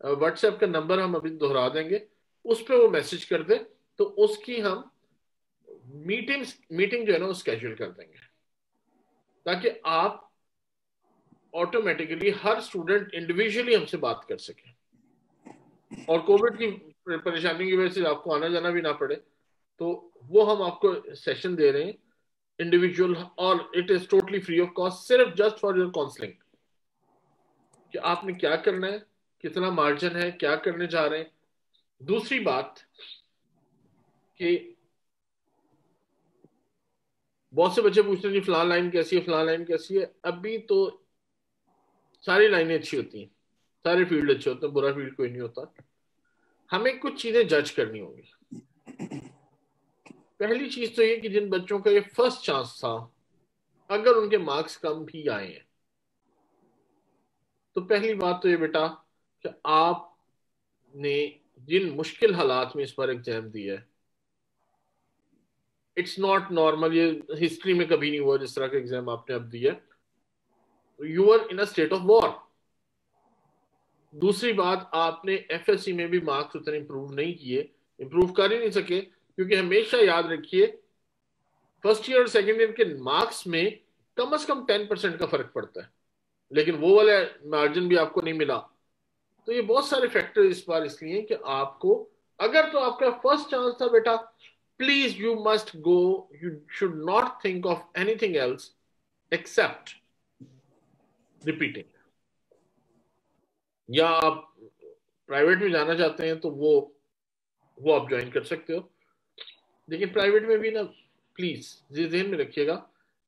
व्हाट्सएप का नंबर हम अभी दोहरा देंगे, उस पर वो मैसेज कर दे तो उसकी हम मीटिंग मीटिंग जो है ना, वो स्केड्यूल कर देंगे। ताकि आप ऑटोमेटिकली हर स्टूडेंट इंडिविजुअली हमसे बात कर सके। और कोविड की परेशानी की वजह से आपको आना जाना भी ना पड़े। तो वो हम आपको सेशन दे रहे हैं इंडिविजुअल और it is totally free of cost सिर्फ़ जस्ट फॉर योर काउंसलिंग कि आपने क्या करना है, कितना मार्जिन है, क्या करने जा रहे हैं। दूसरी बात कि बहुत से बच्चे पूछते हैं जी लाइन कैसी है फलान लाइन कैसी है? अभी तो सारी लाइनें अच्छी होती हैं। सारे फ़ील्ड अच्छे होते हैं, बुरा फ़ील्ड कोई नहीं होता। हमें कुछ चीज़ें जज करनी होगी। पहली चीज़ तो ये कि जिन बच्चों का ये फ़र्स्ट चांस था, अगर उनके मार्क्स कम भी आए हैं तो पहली बात तो ये बेटा कि आपने जिन मुश्किल हालात में इस बार एग्ज़ाम दिया है इट्स नॉट नॉर्मल ये हिस्ट्री में कभी नहीं हुआ जिस तरह का एग्ज़ाम आपने अब दिया। You are in a state of war दूसरी बात, आपने एफएससी में भी मार्क्स उतने इंप्रूव नहीं किए। इंप्रूव कर ही नहीं सके, क्योंकि हमेशा याद रखिए फ़र्स्ट ईयर और सेकेंड ईयर के मार्क्स में कम से कम टेन परसेंट का फ़र्क पड़ता है। लेकिन वो वाला मार्जिन भी आपको नहीं मिला। तो ये बहुत सारे फैक्टर इस बार इसलिए कि आपको, अगर तो आपका फ़र्स्ट चांस था बेटा please you must go you should not think of anything else except repeating या आप प्राइवेट में जाना चाहते हैं तो वो वो आप ज्वाइन कर सकते हो। लेकिन प्राइवेट में भी ना प्लीज़ जहन में रखिएगा,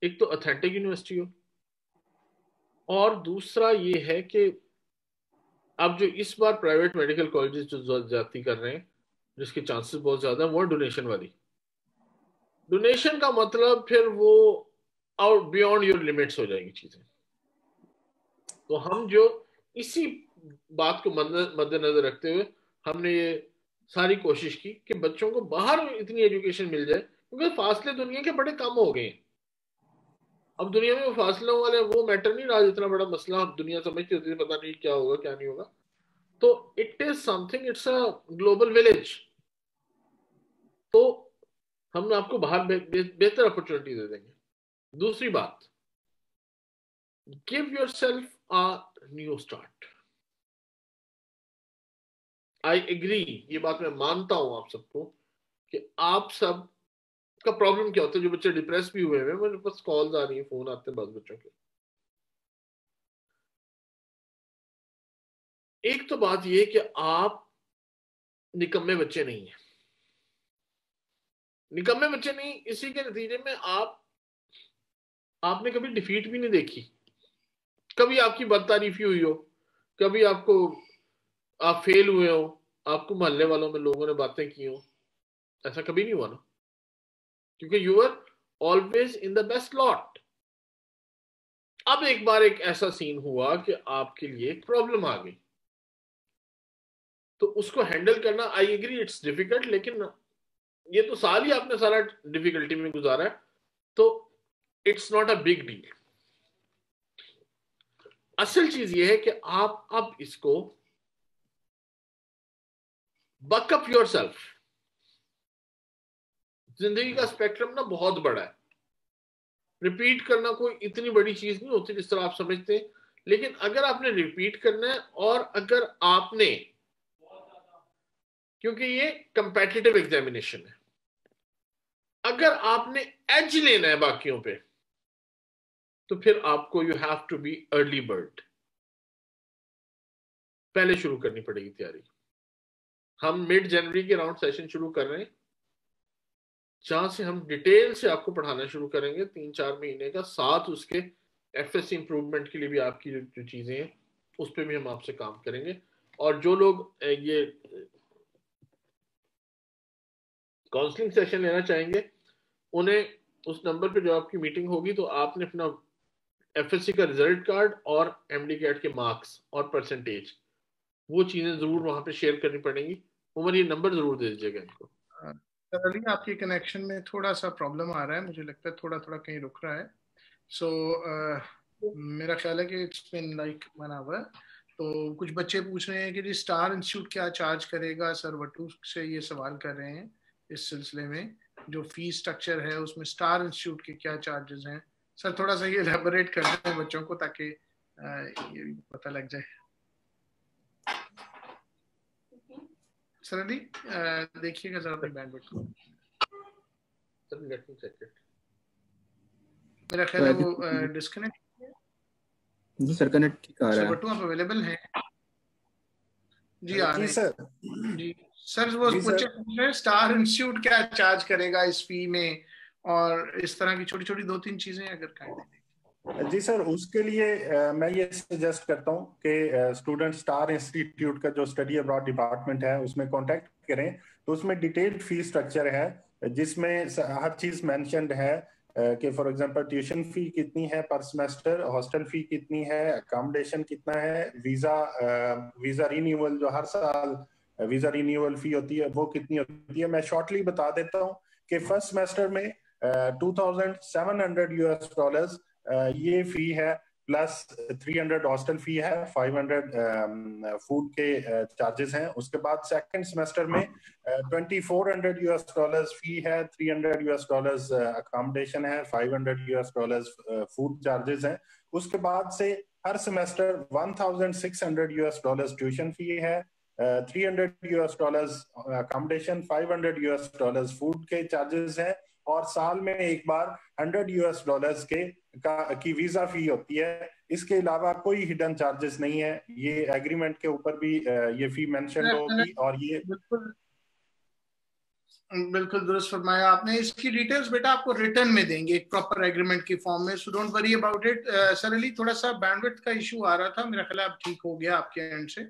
एक तो अथेंटिक यूनिवर्सिटी हो। और दूसरा ये है कि अब जो इस बार प्राइवेट मेडिकल कॉलेजेस जो जाती कर रहे हैं, जिसके चांसेस बहुत ज़्यादा है, वो डोनेशन वाली। डोनेशन का मतलब फिर वो आउट बियॉन्ड योर लिमिट्स हो जाएँगी चीज़ें। तो हम जो इसी बात को मद्देनजर रखते हुए हमने ये सारी कोशिश की कि बच्चों को बाहर इतनी एजुकेशन मिल जाए, क्योंकि फासले दुनिया के बड़े कम हो गए हैं। अब दुनिया में फासलों वाले, वो मैटर नहीं रहा जितना बड़ा मसला दुनिया समझती होती है पता नहीं क्या होगा, क्या नहीं होगा। तो it is something it's a global village तो हम आपको बाहर बेहतर अपॉर्चुनिटी दे देंगे। दूसरी बात give yourself a new start I agree ये बात मैं मानता हूँ आप सबको, कि आप सब का प्रॉब्लम क्या होता है? जो बच्चे डिप्रेस भी हुए हैं, मेरे पास कॉल्स आ रही है फ़ोन आते हैं बस बच्चों के। एक तो बात ये कि आप निकम्मे बच्चे नहीं हैं। निकम्मे बच्चे नहीं, इसी के नतीजे में आप, आपने कभी डिफीट भी नहीं देखी। कभी आपकी बदतारीफी हुई हो, कभी आपको, आप फेल हुए हो, आपको मोहल्ले वालों में लोगों ने बातें की हो, ऐसा कभी नहीं हुआ ना? क्योंकि you are always in the best lot अब एक बार एक ऐसा सीन हुआ कि आपके लिए एक प्रॉब्लम आ गई। तो उसको हैंडल करना आई एग्री इट्स डिफ़िकल्ट लेकिन ये तो साल ही आपने सारा डिफिकल्टी में गुजारा है। तो it's not a big deal असल चीज़ ये है कि आप अब इसको बकअप योर सेल्फ ज़िंदगी का स्पेक्ट्रम ना बहुत बड़ा है। रिपीट करना कोई इतनी बड़ी चीज़ नहीं होती जिस तरह आप समझते हैं। लेकिन अगर आपने रिपीट करना है और अगर आपने, क्योंकि ये कंपेटिटिव एग्जामिनेशन है। अगर आपने एज लेना है बाकियों पे तो फिर आपको you have to be early bird पहले शुरू करनी पड़ेगी तैयारी। हम मिड जनवरी के राउंड सेशन शुरू कर रहे हैं। जहाँ से हम डिटेल से आपको पढ़ाना शुरू करेंगे तीन चार महीने का, साथ उसके एफ़ एस इम्प्रूवमेंट के लिए भी आपकी जो चीज़ें हैं, उस पर भी हम आपसे काम करेंगे। और जो लोग ये काउंसलिंग सेशन लेना चाहेंगे उन्हें उस नंबर पे जो आपकी मीटिंग होगी तो आपने अपना एफएससी का रिज़ल्ट कार्ड और एम डी के मार्क्स और परसेंटेज वो चीज़ें ज़रूर वहाँ पे शेयर करनी पड़ेंगी। उमर ये नंबर ज़रूर दे दीजिएगा इनको। अली आपके कनेक्शन में थोड़ा सा प्रॉब्लम आ रहा है मुझे लगता है थोड़ा थोड़ा कहीं रुक रहा है। सो so, uh, मेरा ख्याल है कि it's been like one hour तो कुछ बच्चे पूछ रहे हैं कि जी स्टार इंस्टीट्यूट क्या चार्ज करेगा? सर वटू से ये सवाल कर रहे हैं। इस सिलसिले में जो फ़ी स्ट्रक्चर है उसमें स्टार इंस्टीट्यूट के क्या चार्जेस हैं? सर थोड़ा सा ये एलेबोरेट कर दें बच्चों को ताकि ये भी पता लग जाए। सर अली देखिएगा जरा अपनी बैंडविड्थ को। Sir let me check it मेरा ख्याल है वो डिस्कनेक्ट जी सर कनेक्ट ठीक आ रहा है। सर आप अवेलेबल हैं? जी आ रहे हैं। सर जी। सर वो पूछ स्टार इंस्टीट्यूट क्या चार्ज करेगा इस फ़ी में? और इस तरह की छोटी छोटी दो तीन चीज़ें अगर काइंडली जी सर उसके लिए आ, मैं ये सजेस्ट करता हूँ कि स्टूडेंट स्टार इंस्टीट्यूट का जो स्टडी अब्रॉड डिपार्टमेंट है उसमें कांटेक्ट करें। तो उसमें डिटेल्ड फ़ी स्ट्रक्चर है जिसमें हर चीज़ मेंशनड है कि फॉर एग्जांपल ट्यूशन फ़ी कितनी है पर सेमेस्टर हॉस्टल फ़ी कितनी है अकोमोडेशन कितना है वीज़ा वीज़ा रिन्यूअल जो हर साल वीज़ा रिन्यूअल फ़ी होती है वो कितनी होती है? मैं शॉर्टली बता देता हूँ कि फ़र्स्ट सेमेस्टर में two thousand seven hundred US dollars ये फ़ी है प्लस 300 हॉस्टल फ़ी है 500 फ़ूड um, के चार्जेस uh, हैं। उसके बाद सेकंड सेमेस्टर में twenty four hundred US dollars fee है 300 यूएस डॉलर्स अकोमोडेशन है 500 यूएस डॉलर्स फ़ूड चार्जेस हैं। उसके बाद से हर semester 1600 US dollars tuition fee है three hundred US dollars accommodation 500 US dollars food के चार्जेस हैं और साल में एक बार 100 यूएस डॉलर्स के का की वीज़ा फ़ी होती है। इसके अलावा कोई हिडन चार्जेस नहीं है। ये एग्रीमेंट के ऊपर भी ये फ़ी मेंशन होगी और ये बिल्कुल। बिल्कुल दुरुस्त फरमाया आपने। इसकी डिटेल्स बेटा आपको रिटर्न में देंगे एक प्रॉपर एग्रीमेंट की फॉर्म में। So don't worry about it sir Ali थोड़ा सा बैंडविड्थ का इशू आ रहा था। मेरा ख्याल अब ठीक हो गया आपके एंड से।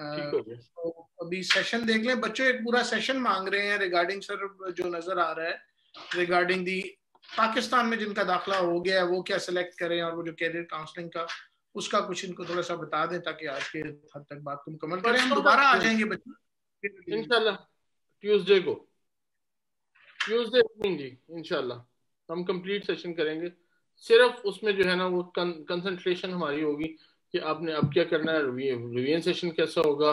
तो अभी सेशन देख लें। बच्चों एक पूरा सेशन मांग रहे हैं रिगार्डिंग सर जो नज़र आ रहा है रिगार्डिंग दी पाकिस्तान में जिनका दाखिला हो गया है वो क्या सिलेक्ट करें और वो जो कैरियर काउंसलिंग का उसका कुछ इनको थोड़ा सा बता दें ताकि आज के हद तक बात को मुकम्मल करें। हम दोबारा आ जाएँगे बच्चे। इंशाल्लाह। ट्यूसडे को। ट्यूसडे इवनिंग जी इंशाल्लाह। हम कंप्लीट सेशन करेंगे। सिर्फ़ उसमें जो है ना वो कंसंट्रेशन हमारी होगी। कि आपने अब क्या करना है? रिवीजन सेशन कैसा होगा?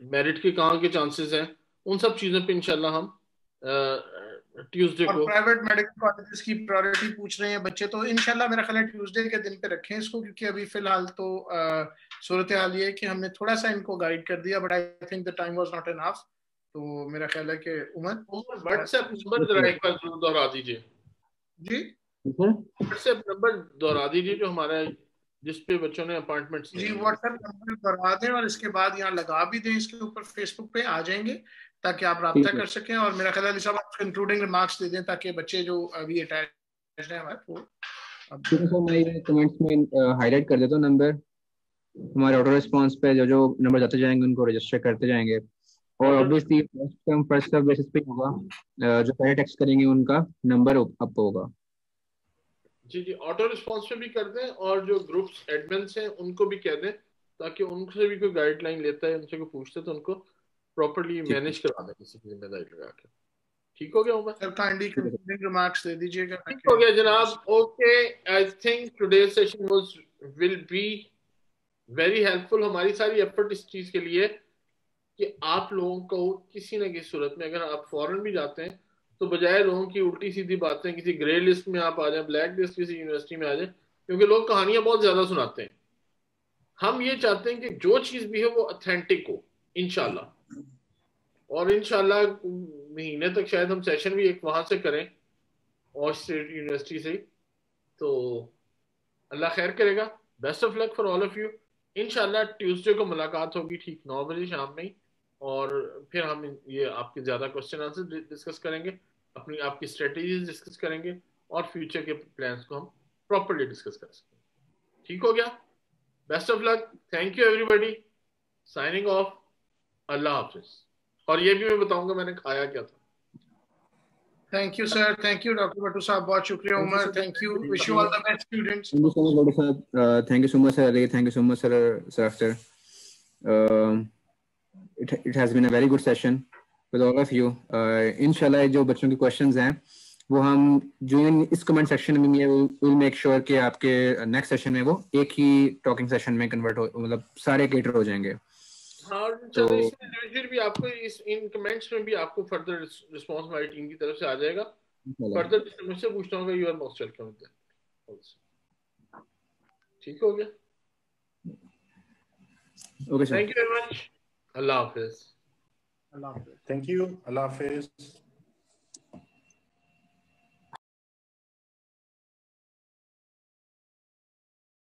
मेरिट के कहाँ के चांसेस हैं? उन सब चीज़ों पे इंशाल्लाह हम ट्यूसडे को प्राइवेट मेडिकल कॉलेजेस की प्रायोरिटी पूछ रहे हैं बच्चे तो इनशाला मेरा ख्याल है ट्यूसडे के दिन पे रखें इसको क्योंकि अभी फ़िलहाल तो सूरत हाल ये कि हमने थोड़ा सा इनको गाइड कर दिया but I think the time was not enough तो मेरा ख्याल है कि उमर व्हाट्सएप नंबर जरा एक बार दोहरा दीजिए। जी? व्हाट्सएप नंबर दोहरा दीजिए जो हमारा जिस पे बच्चों ने अपॉइंटमेंट जी व्हाट्सएप नंबर दोहरा दें और इसके बाद यहाँ लगा भी दें इसके ऊपर फेसबुक पे आ जाएँगे ताकि आप रब्ता कर सकें और मेरा ख्याल है आप इंक्लूडिंग रिमार्क्स दे दें ताकि बच्चे जो अभी अटैच हैं हमारे वो सर मैं कमेंट्स में हाईलाइट कर देता हूँ नंबर हमारे ऑटो रिस्पांस पे जो जो नंबर जाते जाएँगे उनको रजिस्टर करते जाएँगे। और obviously first come first serve basis पे होगा। जो पहले टेक्स्ट करेंगे उनका नंबर अप होगा। जी जी ऑटो रिस्पांस पे भी कर दें और जो ग्रुप्स एडमिन्स हैं उनको भी कह दें ताकि उनसे भी कोई गाइडलाइन लेता है उनसे कोई पूछते तो उनको प्रॉपरली मैनेज करवा दें किसी की ज़िम्मेदारी लगा के। ठीक हो गया Umar sir kindly concluding remarks दे दीजिएगा ठीक हो गया जनाब। Okay I think today session was will be very helpful हमारी सारी एफर्ट इस चीज़ के लिए कि आप लोगों को किसी न किसी सूरत में अगर आप फॉरेन भी जाते हैं तो बजाय लोगों की उल्टी सीधी बातें, किसी ग्रे लिस्ट में आप आ जाए ब्लैक लिस्ट किसी यूनिवर्सिटी में आ जाए, क्योंकि लोग कहानियाँ बहुत ज़्यादा सुनाते हैं। हम ये चाहते हैं कि जो चीज़ भी है वो ऑथेंटिक हो इनशाला और इनशाला महीने तक शायद हम सेशन भी एक वहाँ से करें, और स्टेट यूनिवर्सिटी से तो अल्लाह खैर करेगा। Best of luck for all of you इनशाला ट्यूसडे को मुलाकात होगी ठीक नौ बजे शाम में ही। और फिर हम ये आपके ज़्यादा क्वेश्चन आंसर डिस्कस करेंगे अपनी आपकी स्ट्रेटेजीज डिस्कस करेंगे और फ्यूचर के प्लान्स को हम प्रॉपरली डिस्कस कर सकें ठीक हो गया? Best of luck thank you everybody signing off अल्लाह हाफिज़। और ये भी मैं बताऊँगा मैंने खाया क्या था। Thank you sir thank you doctor Bhattu साहब। बहुत शुक्रिया Umar thank you wish you all the best students thank you so much साहब thank you so much sir Ali thank you so much sir sir after it it has been a very good session with all of you. Uh, inshallah जो बच्चों के questions हैं वो हम जो इस comment section में विल मेक श्योर कि आपके नेक्स्ट सेशन में वो एक ही टॉकिंग सेशन में कन्वर्ट हो मतलब सारे केटर हो जाएँगे। हाँ तो भी आपको इस इन कमेंट्स में भी आपको फर्दर रिस्पांस हमारी टीम की तरफ़ से आ जाएगा। फर्दर मुझसे पूछता हूँ यू आर मोस्ट वेलकम ठीक हो गया? Okay thank you very much Allah Hafiz. Allah Hafiz. Thank you. Allah Hafiz.